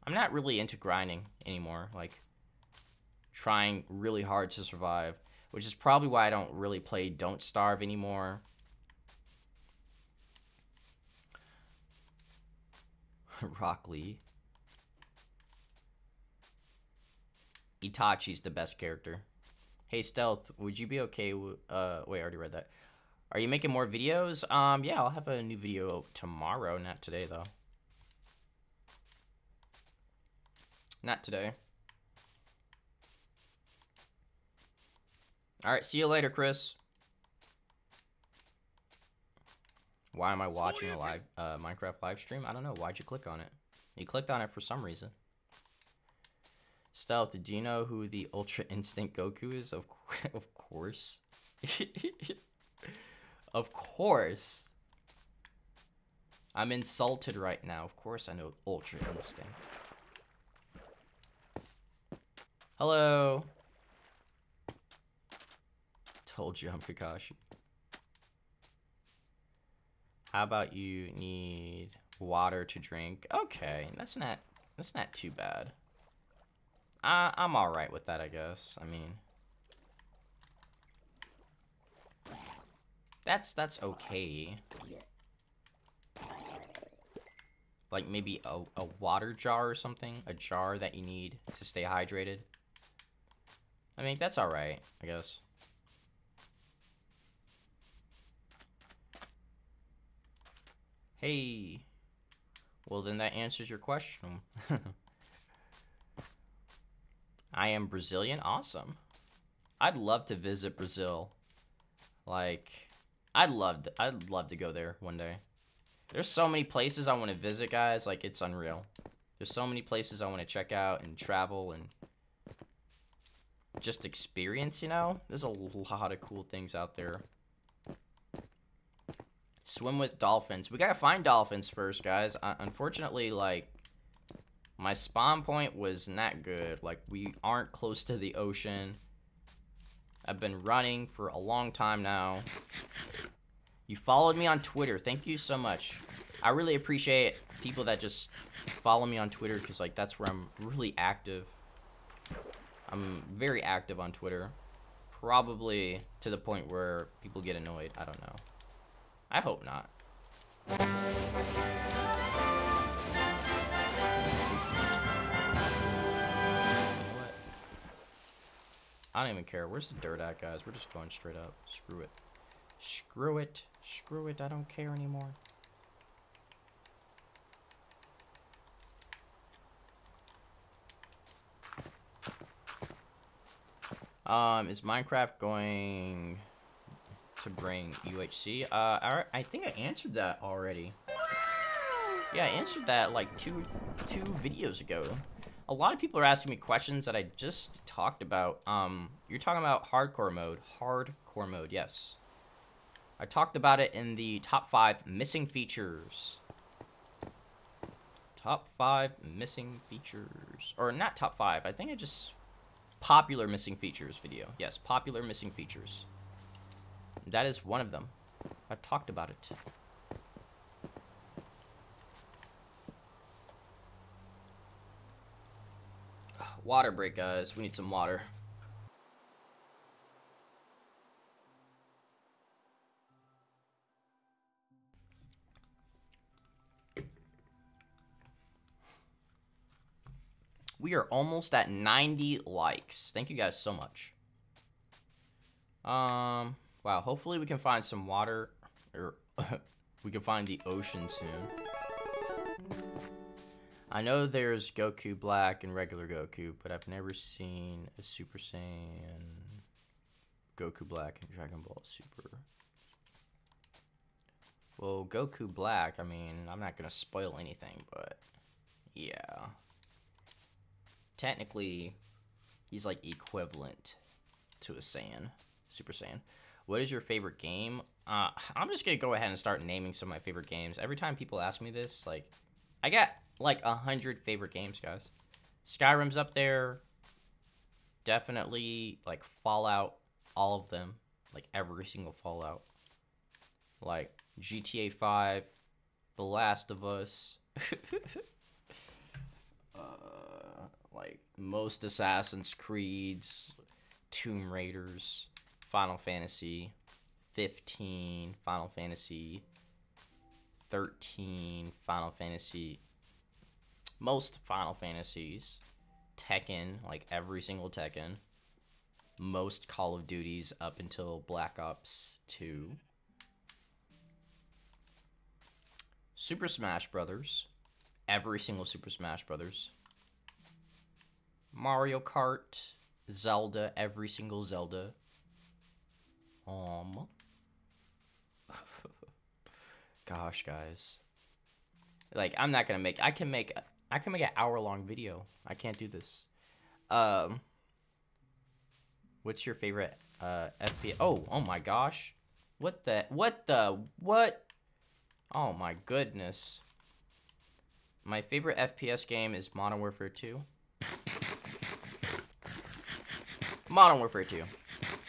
I'm not really into grinding anymore, like trying really hard to survive, which is probably why I don't really play Don't Starve anymore. Rock Lee. Itachi's the best character. Hey Stealth, would you be okay with, uh, wait, I already read that. Are you making more videos? Um, yeah, I'll have a new video tomorrow, not today though. Not today. Alright, see you later, Chris. Why am I watching a live uh, Minecraft live stream? I don't know. Why'd you click on it? You clicked on it for some reason. Stealth, do you know who the Ultra Instinct Goku is? Of, of course. of course. I'm insulted right now. Of course I know Ultra Instinct. Hello. Told you I'm Kakashi. How about you need water to drink? Okay, that's not that's not too bad. I, I'm all right with that, I guess. I mean, that's that's okay. Like maybe a, a water jar or something, a jar that you need to stay hydrated. I mean, that's all right, I guess. Hey. Well, then that answers your question. I am Brazilian. Awesome. I'd love to visit Brazil. Like, I'd love to, I'd love to go there one day. There's so many places I want to visit, guys. Like, it's unreal. There's so many places I want to check out and travel and just experience, you know? There's a lot of cool things out there. Swim with dolphins. We gotta find dolphins first, guys. Uh, unfortunately, like, my spawn point was not good. Like, we aren't close to the ocean. I've been running for a long time now. You followed me on Twitter. Thank you so much. I really appreciate people that just follow me on Twitter because, like, that's where I'm really active. I'm very active on Twitter. Probably to the point where people get annoyed. I don't know. I hope not. I don't even care. Where's the dirt at, guys? We're just going straight up. Screw it. Screw it. Screw it. I don't care anymore. Um, is Minecraft going to bring UHC? Uh, I, I think I answered that already. Yeah, I answered that like two two videos ago a lot of people are asking me questions that I just talked about. Um, you're talking about hardcore mode. Hardcore mode, yes. I talked about it in the top five missing features. Top five missing features. Or not top five. I think I just... Popular missing features video. Yes, popular missing features. That is one of them. I talked about it. Water break, guys. We need some water. We are almost at 90 likes. Thank you guys so much. Um, wow, hopefully we can find some water, or we can find the ocean soon. I know there's Goku Black and regular Goku, but I've never seen a Super Saiyan Goku Black and Dragon Ball Super. Well, Goku Black, I mean, I'm not going to spoil anything, but yeah. Technically, he's like equivalent to a Saiyan, Super Saiyan. What is your favorite game? Uh, I'm just going to go ahead and start naming some of my favorite games. Every time people ask me this, like, I got like a hundred favorite games, guys. Skyrim's up there. definitely like Fallout, all of them, like every single Fallout, like GTA 5, The Last of Us, uh, like most Assassin's Creeds, Tomb Raiders, Final Fantasy 15, Final Fantasy 13, Final Fantasy, most Final Fantasies, Tekken, like every single Tekken, most Call of Duties up until Black Ops 2, Super Smash Brothers, every single Super Smash Brothers, Mario Kart, Zelda, every single Zelda. Um. Gosh, guys. Like, I'm not gonna make. I can make. I can make an hour long video. I can't do this. Um. What's your favorite uh FPS? Oh, oh my gosh. What the? What the? What? Oh my goodness. My favorite FPS game is Modern Warfare 2. Modern Warfare 2.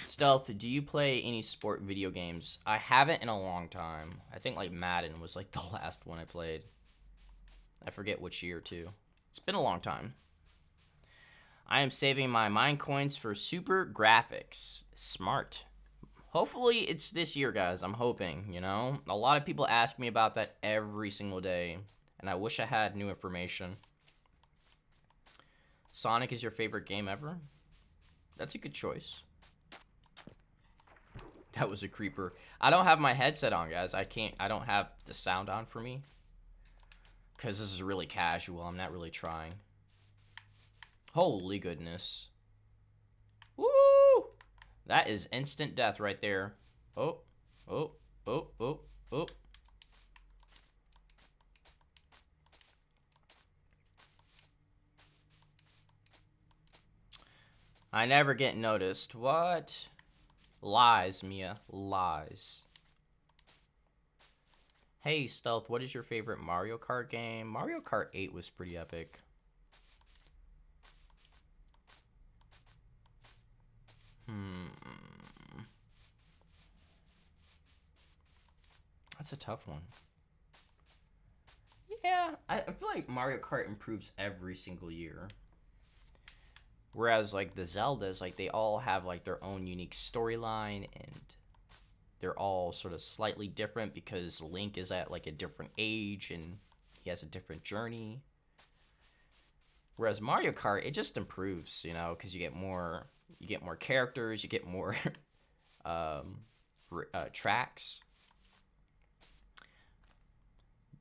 Stealth, do you play any sport video games? I haven't in a long time. I think like Madden was like the last one I played. I forget which year too. It's been a long time. I am saving my mine coins for super graphics. Smart. Hopefully it's this year, guys. I'm hoping, you know? A lot of people ask me about that every single day, and I wish I had new information. Sonic is your favorite game ever? That's a good choice. That was a creeper. I don't have my headset on, guys. I can't, I don't have the sound on for me. Because this is really casual. I'm not really trying. Holy goodness. Woo! That is instant death right there. Oh, oh, oh, oh, oh. I never get noticed. What? Lies, Mia. Lies. Hey, Stealth, what is your favorite Mario Kart game? Mario Kart 8 was pretty epic. Hmm. That's a tough one. Yeah, I, feel like Mario Kart improves every single year. Whereas like the Zeldas, like they all have like their own unique storyline and they're all sort of slightly different because Link is at like a different age and he has a different journey. Whereas Mario Kart, it just improves, you know, because you get more, you get more characters, you get more um, uh, tracks.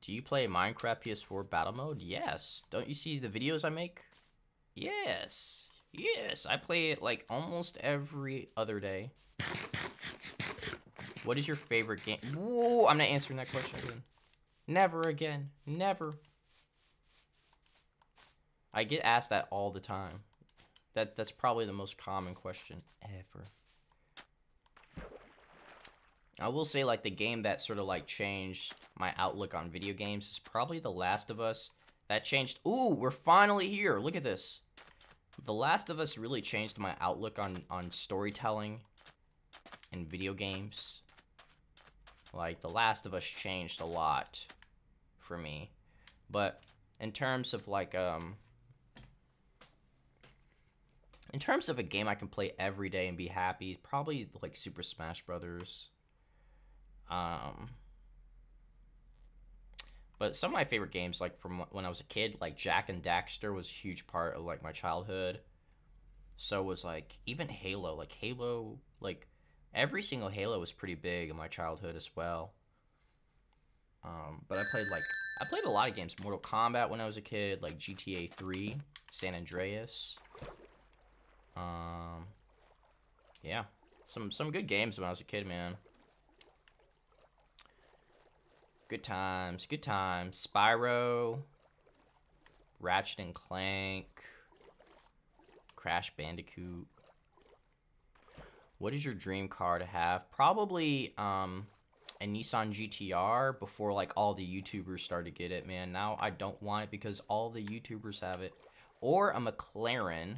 Do you play Minecraft PS4 Battle Mode? Yes. Don't you see the videos I make? Yes. Yes, I play it like almost every other day. What is your favorite game? Whoa, I'm not answering that question again. Never again. Never. I get asked that all the time. That that's probably the most common question ever. I will say like the game that sort of like changed my outlook on video games is probably The Last of Us. That changed. Ooh, we're finally here. Look at this. The Last of Us really changed my outlook on, on storytelling and video games. Like, The Last of Us changed a lot for me. But in terms of, like, um... In terms of a game I can play every day and be happy, probably, like, Super Smash Brothers. Um... But some of my favorite games, like from when I was a kid, like Jak and Daxter was a huge part of like my childhood. So was like even Halo, like Halo, like every single Halo was pretty big in my childhood as well. Um, but I played like I played a lot of games. Mortal Kombat when I was a kid, like GTA 3, San Andreas. Um, yeah, some some good games when I was a kid, man. Good times, good times. Spyro, Ratchet and Clank, Crash Bandicoot. What is your dream car to have? Probably um, a Nissan GTR before like all the YouTubers started to get it, man. Now I don't want it because all the YouTubers have it. Or a McLaren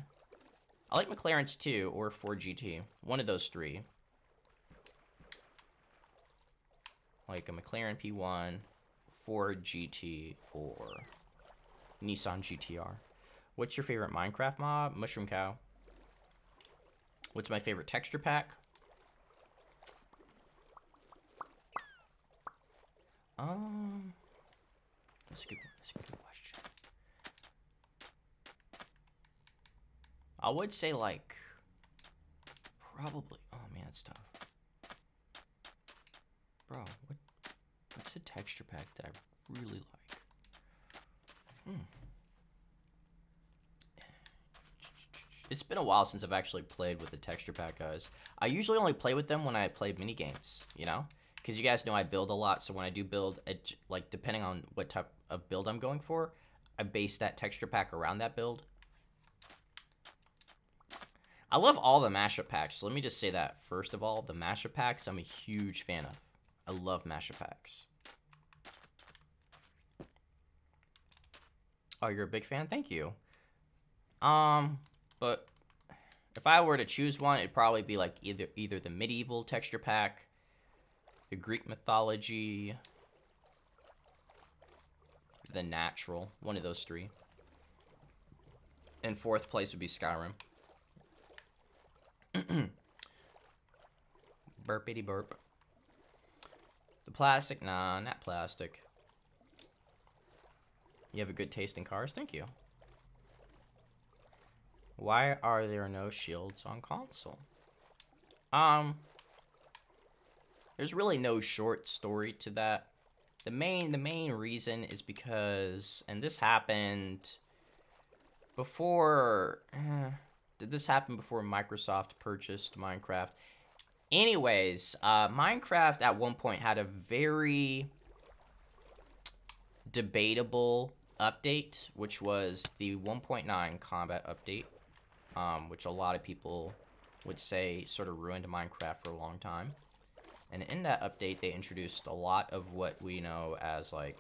I like McLarens too, or Ford GT. One of those three. Like a McLaren P1, Ford GT, or Nissan GTR. What's your favorite Minecraft mob? Mushroom Cow. What's my favorite texture pack? Um, that's a good, that's a good question. I would say like, probably. Oh man, it's tough. Bro, what's a texture pack that I really like? Hmm. It's been a while since I've actually played with the texture pack guys. I usually only play with them when I play mini games, you know? Because you guys know I build a lot, so when I do build, it, like, depending on what type of build I'm going for, I base that texture pack around that build. I love all the mashup packs. Let me just say that. First of all, the mashup packs I'm a huge fan of. I love mashup packs. Oh, you're a big fan? Thank you. Um, but if I were to choose one, it'd probably be like either either the medieval texture pack, the Greek mythology, the natural, one of those three. And fourth place would be Skyrim. Burpity burp. The plastic? Nah, not plastic. You have a good taste in cars? Thank you. Why are there no shields on console? Um, there's really no short story to that. The main the main reason is because, and this happened before. Uh, did this happen before Microsoft purchased Minecraft? Anyways, uh, Minecraft at one point had a very debatable update, which was the 1.9 combat update, um, which a lot of people would say sort of ruined Minecraft for a long time. And in that update, they introduced a lot of what we know as like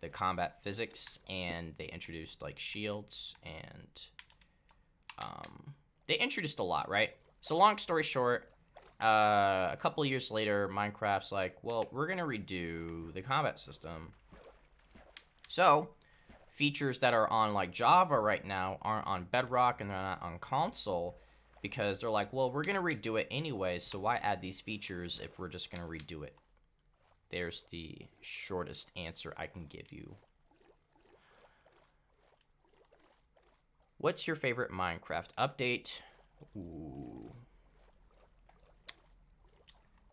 the combat physics, and they introduced like shields, and um, they introduced a lot, right? So long story short, uh, a couple years later, Minecraft's like, well, we're gonna redo the combat system. So, features that are on like Java right now aren't on Bedrock and they're not on console because they're like, well, we're going to redo it anyway, so why add these features if we're just going to redo it? There's the shortest answer I can give you. What's your favorite Minecraft update? Ooh.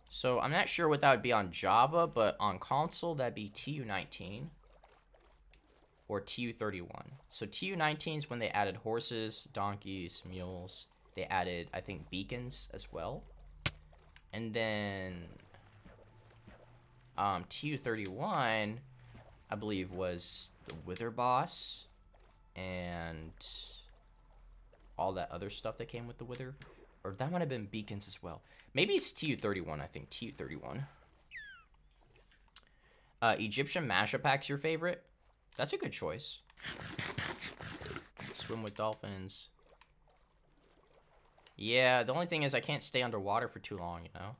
So I'm not sure what that would be on Java, but on console, that'd be TU19 or TU31. So TU19 is when they added horses, donkeys, mules. They added, I think, beacons as well. And then um, TU31, I believe, was the Wither Boss and all that other stuff that came with the Wither. Or that might have been beacons as well. Maybe it's TU31, I think. TU31. Uh, Egyptian mashup pack's your favorite? That's a good choice. Swim with dolphins. Yeah, the only thing is I can't stay underwater for too long, you know?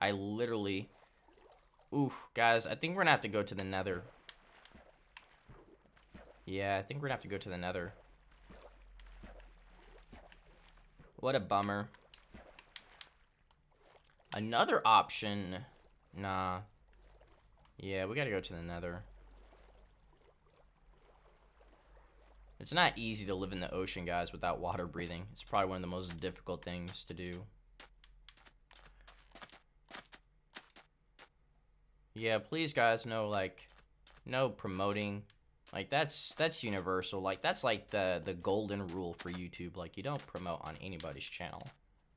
I literally... Oof, guys, I think we're gonna have to go to the nether. Yeah, I think we're gonna have to go to the nether. What a bummer. Another option... Nah. Yeah, we gotta go to the nether. It's not easy to live in the ocean, guys, without water breathing. It's probably one of the most difficult things to do. Yeah, please, guys, no, like, no promoting. Like, that's, that's universal. Like, that's, like, the, the golden rule for YouTube. Like, you don't promote on anybody's channel.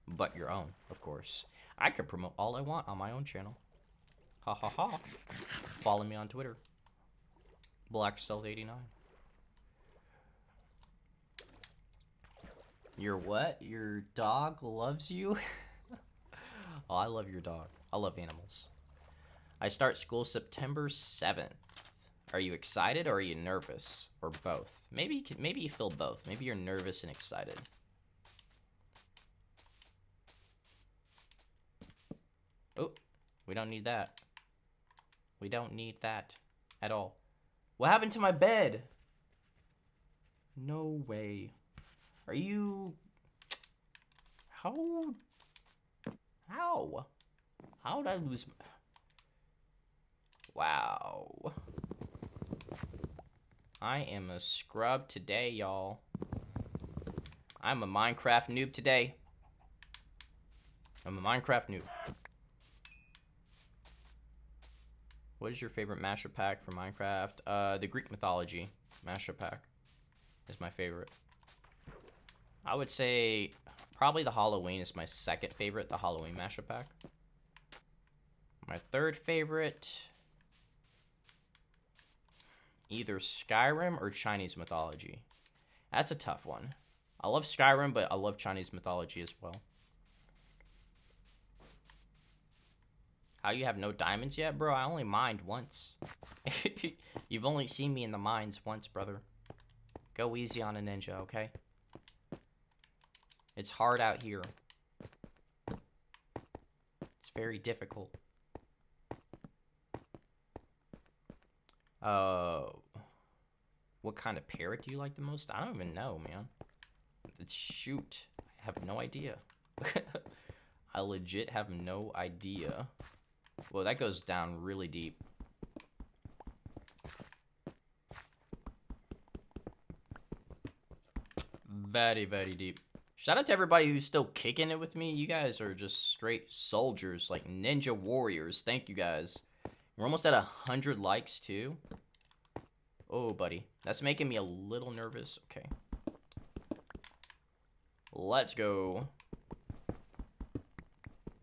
But your own, of course. I can promote all I want on my own channel. Ha ha ha. Follow me on Twitter. BlackStealth89. Your what? Your dog loves you? oh, I love your dog. I love animals. I start school September 7th. Are you excited or are you nervous? Or both? Maybe, maybe you feel both. Maybe you're nervous and excited. Oh, we don't need that. We don't need that at all. What happened to my bed? No way. Are you... How... How? How did I lose... Wow. I am a scrub today, y'all. I'm a Minecraft noob today. I'm a Minecraft noob. What is your favorite mashup pack for Minecraft? Uh, the Greek mythology mashup pack is my favorite. I would say probably the Halloween is my second favorite, the Halloween mashup pack. My third favorite, either Skyrim or Chinese mythology. That's a tough one. I love Skyrim, but I love Chinese mythology as well. How you have no diamonds yet, bro? I only mined once. You've only seen me in the mines once, brother. Go easy on a ninja, okay? It's hard out here. It's very difficult. Uh, what kind of parrot do you like the most? I don't even know, man. Shoot, I have no idea. I legit have no idea. Well, that goes down really deep. Very, very deep. Shout out to everybody who's still kicking it with me. You guys are just straight soldiers, like ninja warriors. Thank you guys. We're almost at a hundred likes too. Oh, buddy. That's making me a little nervous. Okay. Let's go.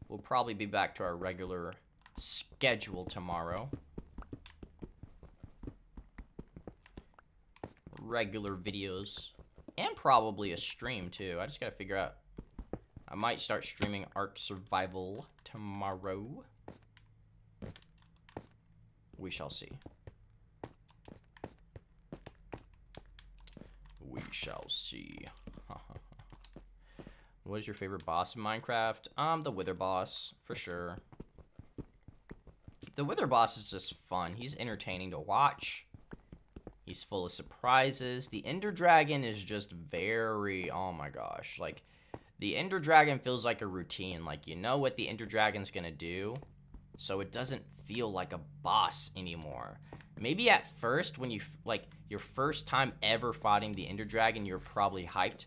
We'll probably be back to our regular schedule tomorrow. Regular videos. And probably a stream, too. I just gotta figure out. I might start streaming Ark Survival tomorrow. We shall see. We shall see. what is your favorite boss in Minecraft? Um, the Wither boss, for sure. The Wither boss is just fun. He's entertaining to watch. He's full of surprises. The Ender Dragon is just very, oh my gosh. Like, the Ender Dragon feels like a routine. Like, you know what the Ender Dragon's gonna do. So it doesn't feel like a boss anymore. Maybe at first, when you, like, your first time ever fighting the Ender Dragon, you're probably hyped.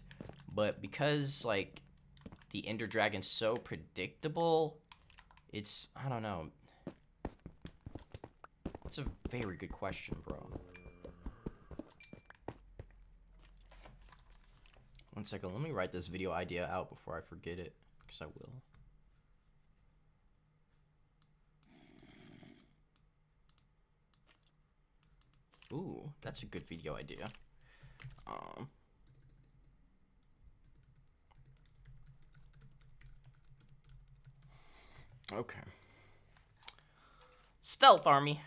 But because, like, the Ender Dragon's so predictable, it's, I don't know, that's a very good question, bro. One second, let me write this video idea out before I forget it, because I will. Ooh, that's a good video idea. Um... Okay. Stealth army.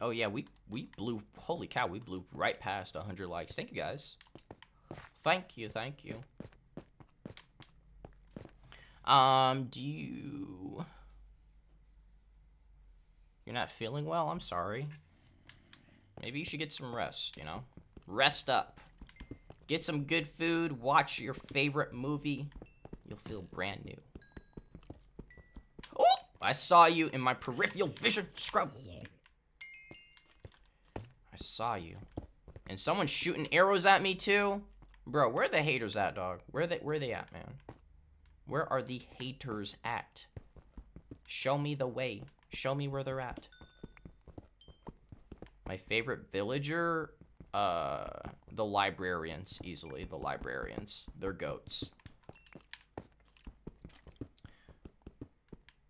Oh yeah, we we blew. Holy cow, we blew right past 100 likes. Thank you guys. Thank you, thank you. Um, do you? You're not feeling well. I'm sorry. Maybe you should get some rest. You know, rest up. Get some good food. Watch your favorite movie. You'll feel brand new. Oh! I saw you in my peripheral vision, scrub. Saw you. And someone's shooting arrows at me too? Bro, where are the haters at, dog? Where they where they at, man? Where are the haters at? Show me the way. Show me where they're at. My favorite villager? Uh, the librarians, easily. The librarians. They're goats.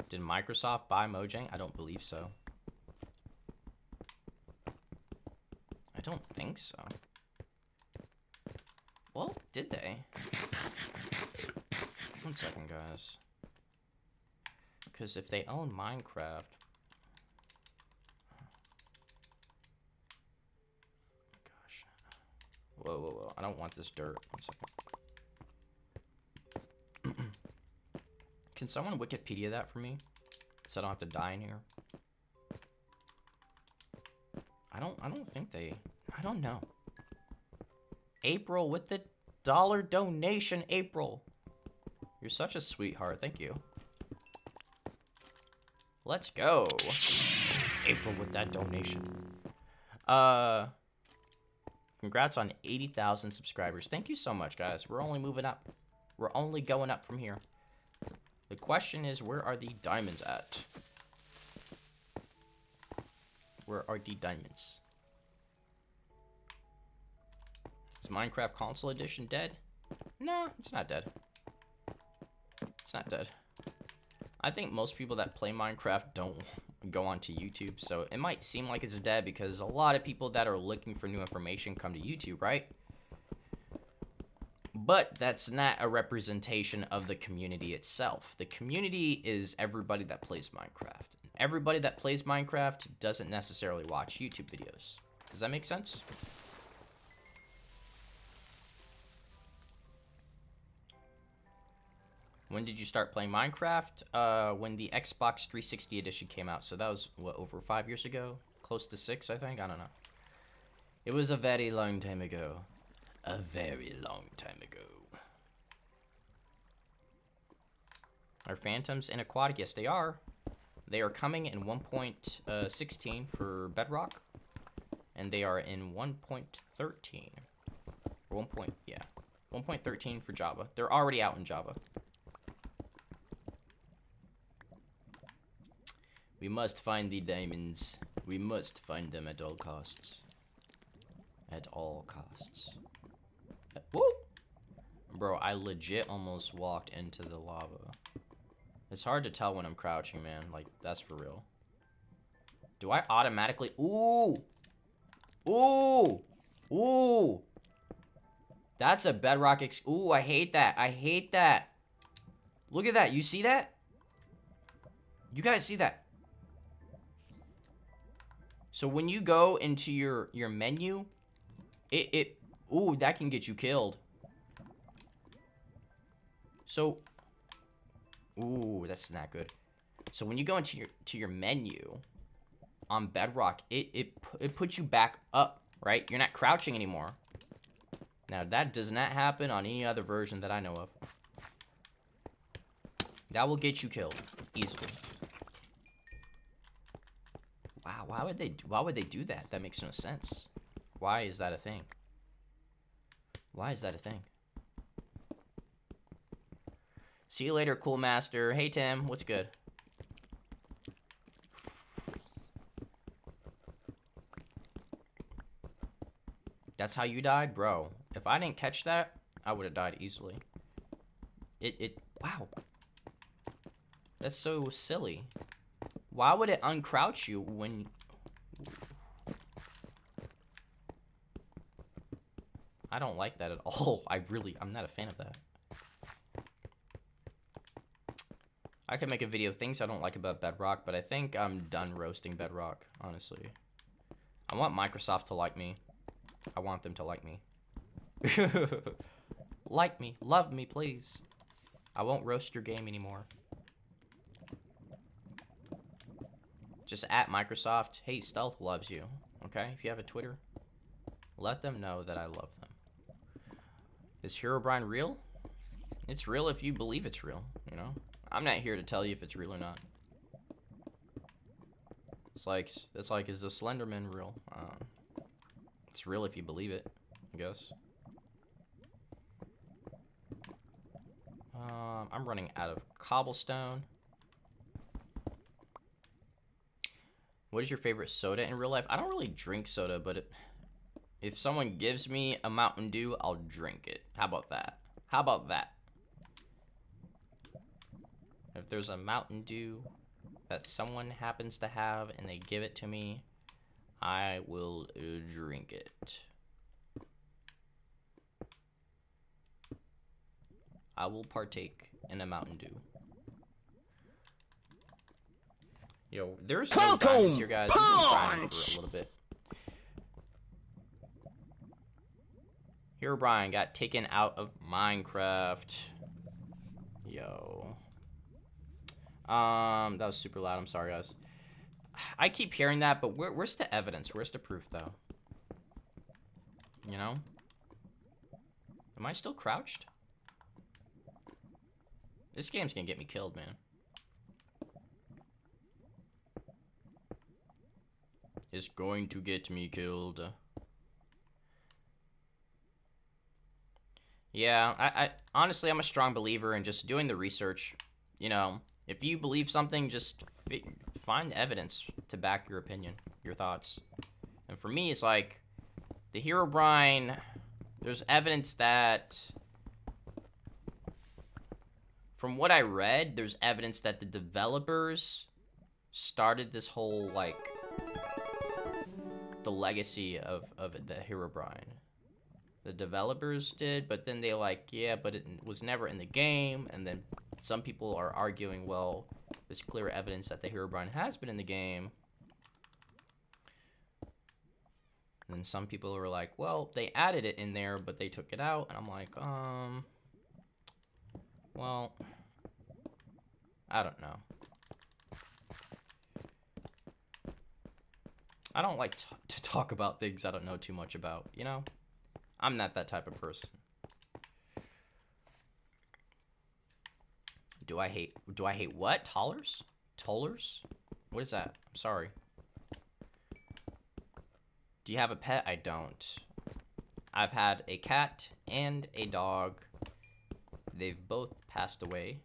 Did Microsoft buy Mojang? I don't believe so. don't think so. Well, did they? One second, guys. Because if they own Minecraft... Gosh. Whoa, whoa, whoa. I don't want this dirt. One second. Can someone Wikipedia that for me? So I don't have to die in here? I don't, I don't think they... I don't know. April with the dollar donation, April. You're such a sweetheart. Thank you. Let's go. April with that donation. Uh Congrats on 80,000 subscribers. Thank you so much, guys. We're only moving up. We're only going up from here. The question is, where are the diamonds at? Where are the diamonds? Is Minecraft Console Edition dead? No, it's not dead. It's not dead. I think most people that play Minecraft don't go onto YouTube, so it might seem like it's dead because a lot of people that are looking for new information come to YouTube, right? But that's not a representation of the community itself. The community is everybody that plays Minecraft. Everybody that plays Minecraft doesn't necessarily watch YouTube videos. Does that make sense? When did you start playing Minecraft? Uh, when the Xbox 360 edition came out. So that was, what, over five years ago? Close to six, I think? I don't know. It was a very long time ago. A very long time ago. Are Phantoms in Aquatic? Yes, they are. They are coming in 1.16 uh, for Bedrock. And they are in 1.13. 1. Point, yeah. 1.13 for Java. They're already out in Java. We must find the diamonds. We must find them at all costs. At all costs. Uh, Woo! Bro, I legit almost walked into the lava. It's hard to tell when I'm crouching, man. Like, that's for real. Do I automatically... Ooh! Ooh! Ooh! That's a bedrock ex... Ooh, I hate that. I hate that. Look at that. You see that? You guys see that? So when you go into your, your menu, it, it, ooh, that can get you killed. So, ooh, that's not good. So when you go into your, to your menu on Bedrock, it, it, it puts you back up, right? You're not crouching anymore. Now that does not happen on any other version that I know of. That will get you killed easily. Wow, why would they why would they do that? That makes no sense. Why is that a thing? Why is that a thing? See you later, cool master. Hey Tim, what's good? That's how you died? Bro, if I didn't catch that, I would have died easily. It, it, wow. That's so silly. Why would it uncrouch you when... I don't like that at all. I really, I'm not a fan of that. I could make a video of things I don't like about Bedrock, but I think I'm done roasting Bedrock, honestly. I want Microsoft to like me. I want them to like me. like me. Love me, please. I won't roast your game anymore. Just at Microsoft, hey, Stealth loves you. Okay? If you have a Twitter, let them know that I love them. Is Herobrine real? It's real if you believe it's real, you know? I'm not here to tell you if it's real or not. It's like, it's like, is the Slenderman real? Uh, it's real if you believe it, I guess. Um, I'm running out of cobblestone. What is your favorite soda in real life? I don't really drink soda, but it, if someone gives me a Mountain Dew, I'll drink it. How about that? How about that? If there's a Mountain Dew that someone happens to have and they give it to me, I will uh, drink it. I will partake in a Mountain Dew. Yo, there's no diamonds here, guys. For a little bit. Herobrine got taken out of Minecraft. Yo. Um, that was super loud. I'm sorry, guys. I keep hearing that, but where, where's the evidence? Where's the proof, though? You know? Am I still crouched? This game's gonna get me killed, man. It's going to get me killed. Yeah, I, I honestly, I'm a strong believer in just doing the research. You know, if you believe something, just find evidence to back your opinion, your thoughts. And for me, it's like the Herobrine. There's evidence that, from what I read, there's evidence that the developers started this whole like the legacy of of the Herobrine the developers did, but then they like, yeah, but it was never in the game, and then some people are arguing, well, there's clear evidence that the Herobrine has been in the game. And then some people were like, well, they added it in there, but they took it out, and I'm like, um, well, I don't know. I don't like to talk about things I don't know too much about, you know? I'm not that type of person. Do I hate do I hate what? Tollers? Tollers? What is that? I'm sorry. Do you have a pet? I don't. I've had a cat and a dog. They've both passed away.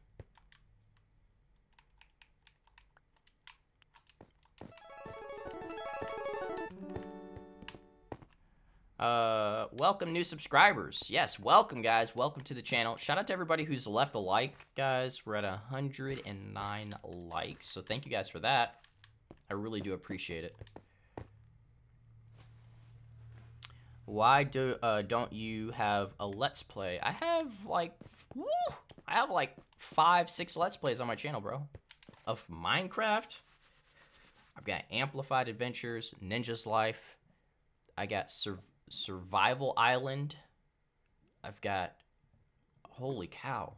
Uh, welcome new subscribers. Yes, welcome guys. Welcome to the channel. Shout out to everybody who's left a like, guys. We're at 109 likes, so thank you guys for that. I really do appreciate it. Why do uh, don't you have a let's play? I have like, woo, I have like five, six let's plays on my channel, bro. Of Minecraft. I've got Amplified Adventures, Ninja's Life. I got Surv Survival Island. I've got, holy cow,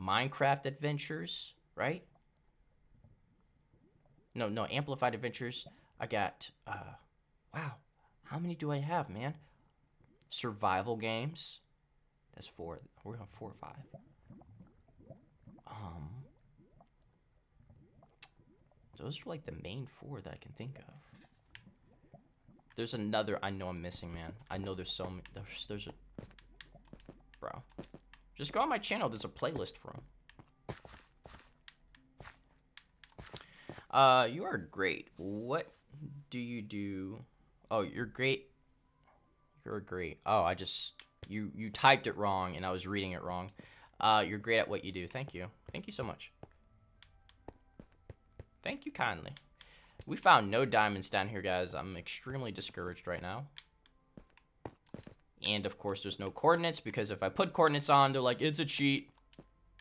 Minecraft Adventures, right? No, no, Amplified Adventures. I got, uh, wow, how many do I have, man? Survival games. That's four. We're on four or five. Um, those are like the main four that I can think of. There's another I know I'm missing, man. I know there's so many. There's, there's a... Bro. Just go on my channel. There's a playlist for them. Uh, you are great. What do you do? Oh, you're great. You're great. Oh, I just... You, you typed it wrong, and I was reading it wrong. Uh, you're great at what you do. Thank you. Thank you so much. Thank you kindly. We found no diamonds down here, guys. I'm extremely discouraged right now. And, of course, there's no coordinates, because if I put coordinates on, they're like, it's a cheat.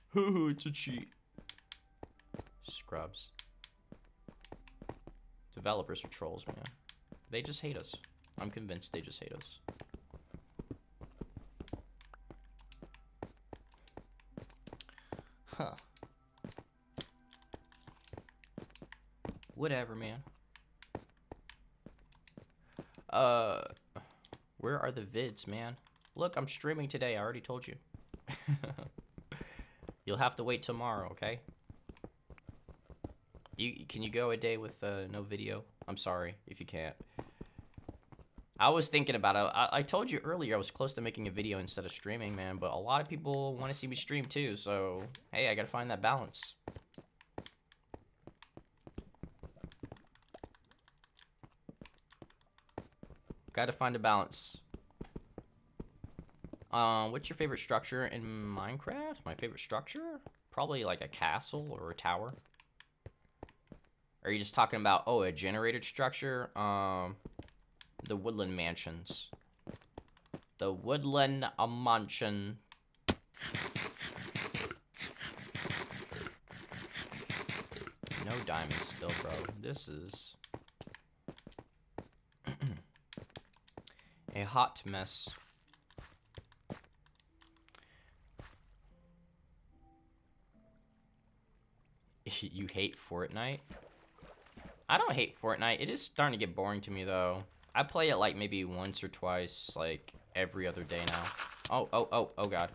Hoo it's a cheat. Scrubs. Developers are trolls, man. They just hate us. I'm convinced they just hate us. Huh. Whatever, man. Uh, where are the vids, man? Look, I'm streaming today. I already told you. You'll have to wait tomorrow, okay? You Can you go a day with uh, no video? I'm sorry if you can't. I was thinking about it. I, I told you earlier I was close to making a video instead of streaming, man. But a lot of people want to see me stream too. So, hey, I got to find that balance. Got to find a balance. Um, what's your favorite structure in Minecraft? My favorite structure? Probably like a castle or a tower. Are you just talking about, oh, a generated structure? Um, the woodland mansions. The woodland a mansion. No diamonds still, bro. This is... A hot mess. you hate Fortnite? I don't hate Fortnite. It is starting to get boring to me, though. I play it, like, maybe once or twice, like, every other day now. Oh, oh, oh, oh, God.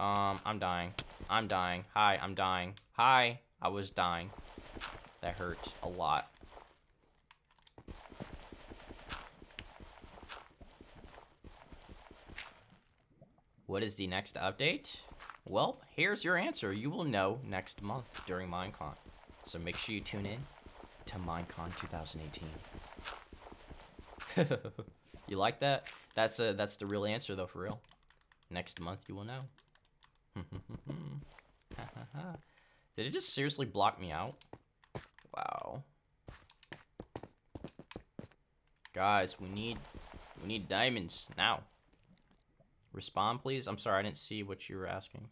Um, I'm dying. I'm dying. Hi, I'm dying. Hi, I was dying. That hurt a lot. What is the next update? Well, here's your answer. You will know next month during Minecon. So make sure you tune in to Minecon 2018. you like that? That's a that's the real answer though for real. Next month you will know. Did it just seriously block me out? Wow. Guys, we need we need diamonds now. Respond, please. I'm sorry, I didn't see what you were asking.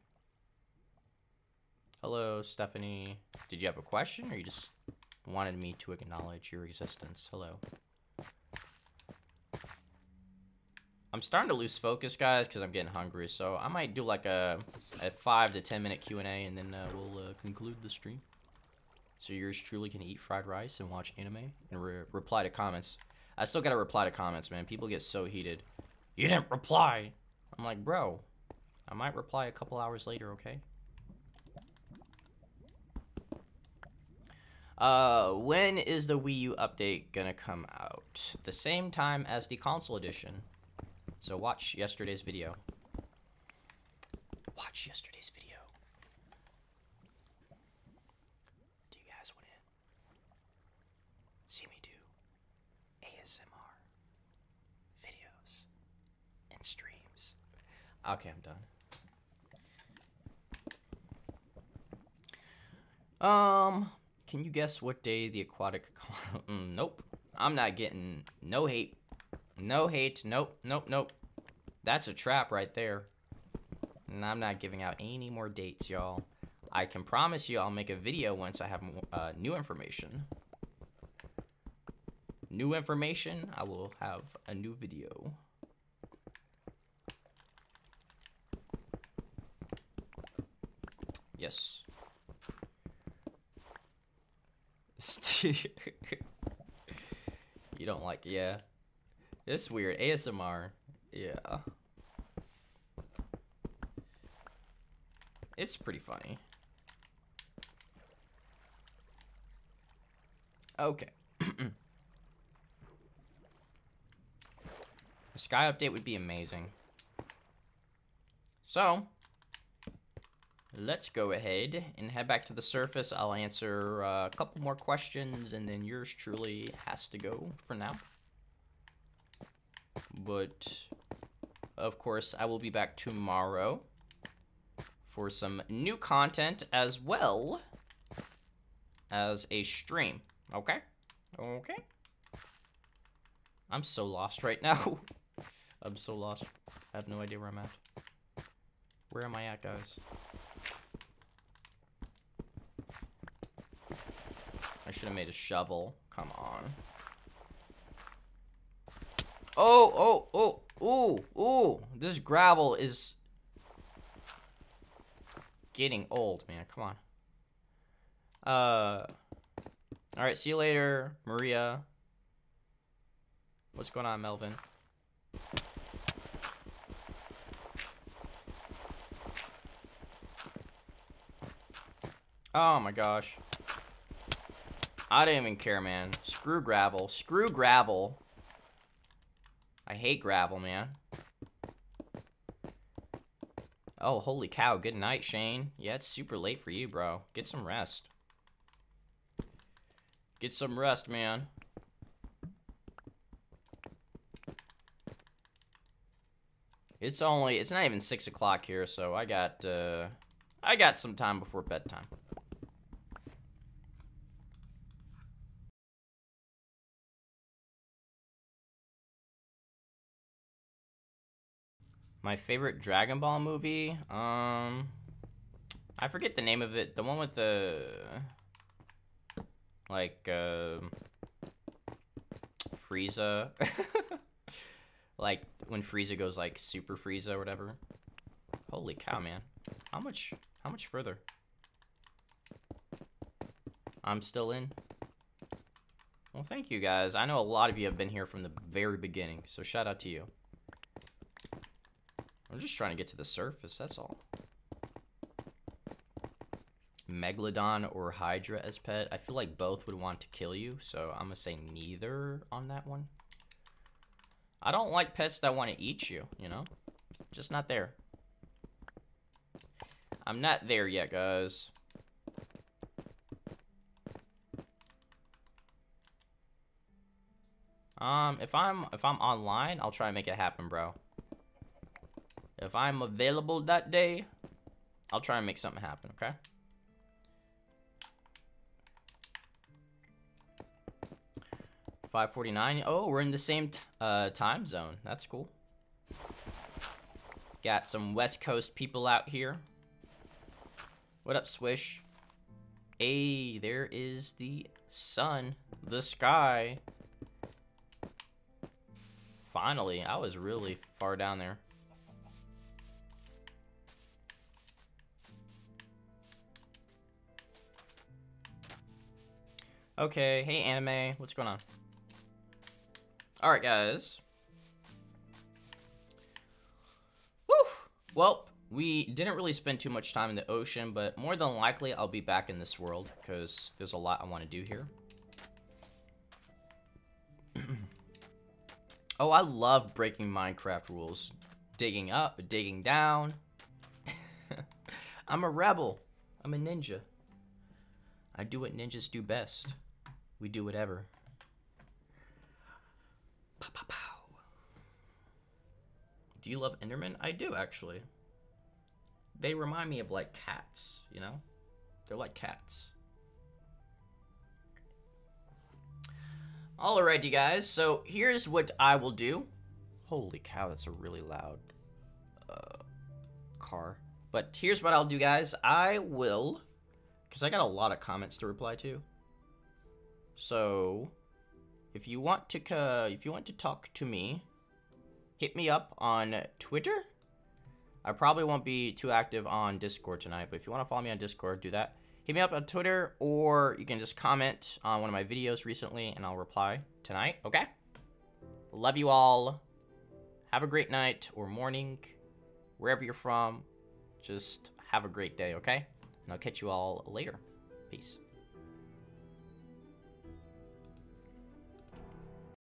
Hello, Stephanie. Did you have a question, or you just wanted me to acknowledge your existence? Hello. I'm starting to lose focus, guys, because I'm getting hungry. So I might do like a, a 5 to 10 minute Q&A, and then uh, we'll uh, conclude the stream. So yours truly can eat fried rice and watch anime and re reply to comments. I still gotta reply to comments, man. People get so heated. You didn't reply. I'm like, bro, I might reply a couple hours later, okay? Uh, when is the Wii U update gonna come out? The same time as the console edition. So watch yesterday's video. Watch yesterday's video. Do you guys want to see me do ASMR videos and streams? Okay, I'm done. Um, can you guess what day the aquatic? mm, nope. I'm not getting no hate. No hate. Nope. Nope. Nope. That's a trap right there. And I'm not giving out any more dates, y'all. I can promise you I'll make a video once I have uh, new information. New information, I will have a new video. Yes. you don't like, yeah. It's weird. ASMR, yeah. It's pretty funny. Okay. a sky update would be amazing. So, let's go ahead and head back to the surface. I'll answer uh, a couple more questions, and then yours truly has to go for now. But, of course, I will be back tomorrow for some new content as well as a stream. Okay? Okay? I'm so lost right now. I'm so lost. I have no idea where I'm at. Where am I at, guys? I should have made a shovel. Come on. Oh, oh, oh, ooh, ooh. This gravel is getting old, man. Come on. Uh, all right. See you later, Maria. What's going on, Melvin? Oh my gosh. I don't even care, man. Screw gravel. Screw gravel. I hate gravel, man. Oh, holy cow. Good night, Shane. Yeah, it's super late for you, bro. Get some rest. Get some rest, man. It's only, it's not even 6 o'clock here, so I got, uh, I got some time before bedtime. My favorite Dragon Ball movie? Um, I forget the name of it. The one with the, like, uh, Frieza. like, when Frieza goes, like, Super Frieza or whatever. Holy cow, man. How much, how much further? I'm still in. Well, thank you guys. I know a lot of you have been here from the very beginning, so shout out to you. I'm just trying to get to the surface, that's all. Megalodon or Hydra as pet. I feel like both would want to kill you, so I'm gonna say neither on that one. I don't like pets that want to eat you, you know? Just not there. I'm not there yet, guys. Um, if I'm if I'm online, I'll try and make it happen, bro. If I'm available that day, I'll try and make something happen, okay? Five forty nine. Oh, we're in the same uh, time zone. That's cool. Got some West Coast people out here. What up, Swish? Hey, there is the sun, the sky. Finally, I was really far down there. Okay, hey anime, what's going on? Alright guys. Woo! Well, we didn't really spend too much time in the ocean, but more than likely I'll be back in this world, because there's a lot I want to do here. oh, I love breaking Minecraft rules. Digging up, digging down. I'm a rebel. I'm a ninja. I do what ninjas do best. We do whatever. Pow, pow, pow. Do you love Enderman? I do, actually. They remind me of, like, cats, you know? They're like cats. Alright, you guys, so here's what I will do. Holy cow, that's a really loud uh, car. But here's what I'll do, guys. I will, because I got a lot of comments to reply to. So, if you want to, uh, if you want to talk to me, hit me up on Twitter. I probably won't be too active on Discord tonight, but if you want to follow me on Discord, do that. Hit me up on Twitter, or you can just comment on one of my videos recently, and I'll reply tonight, okay? Love you all. Have a great night or morning, wherever you're from. Just have a great day, okay? And I'll catch you all later. Peace.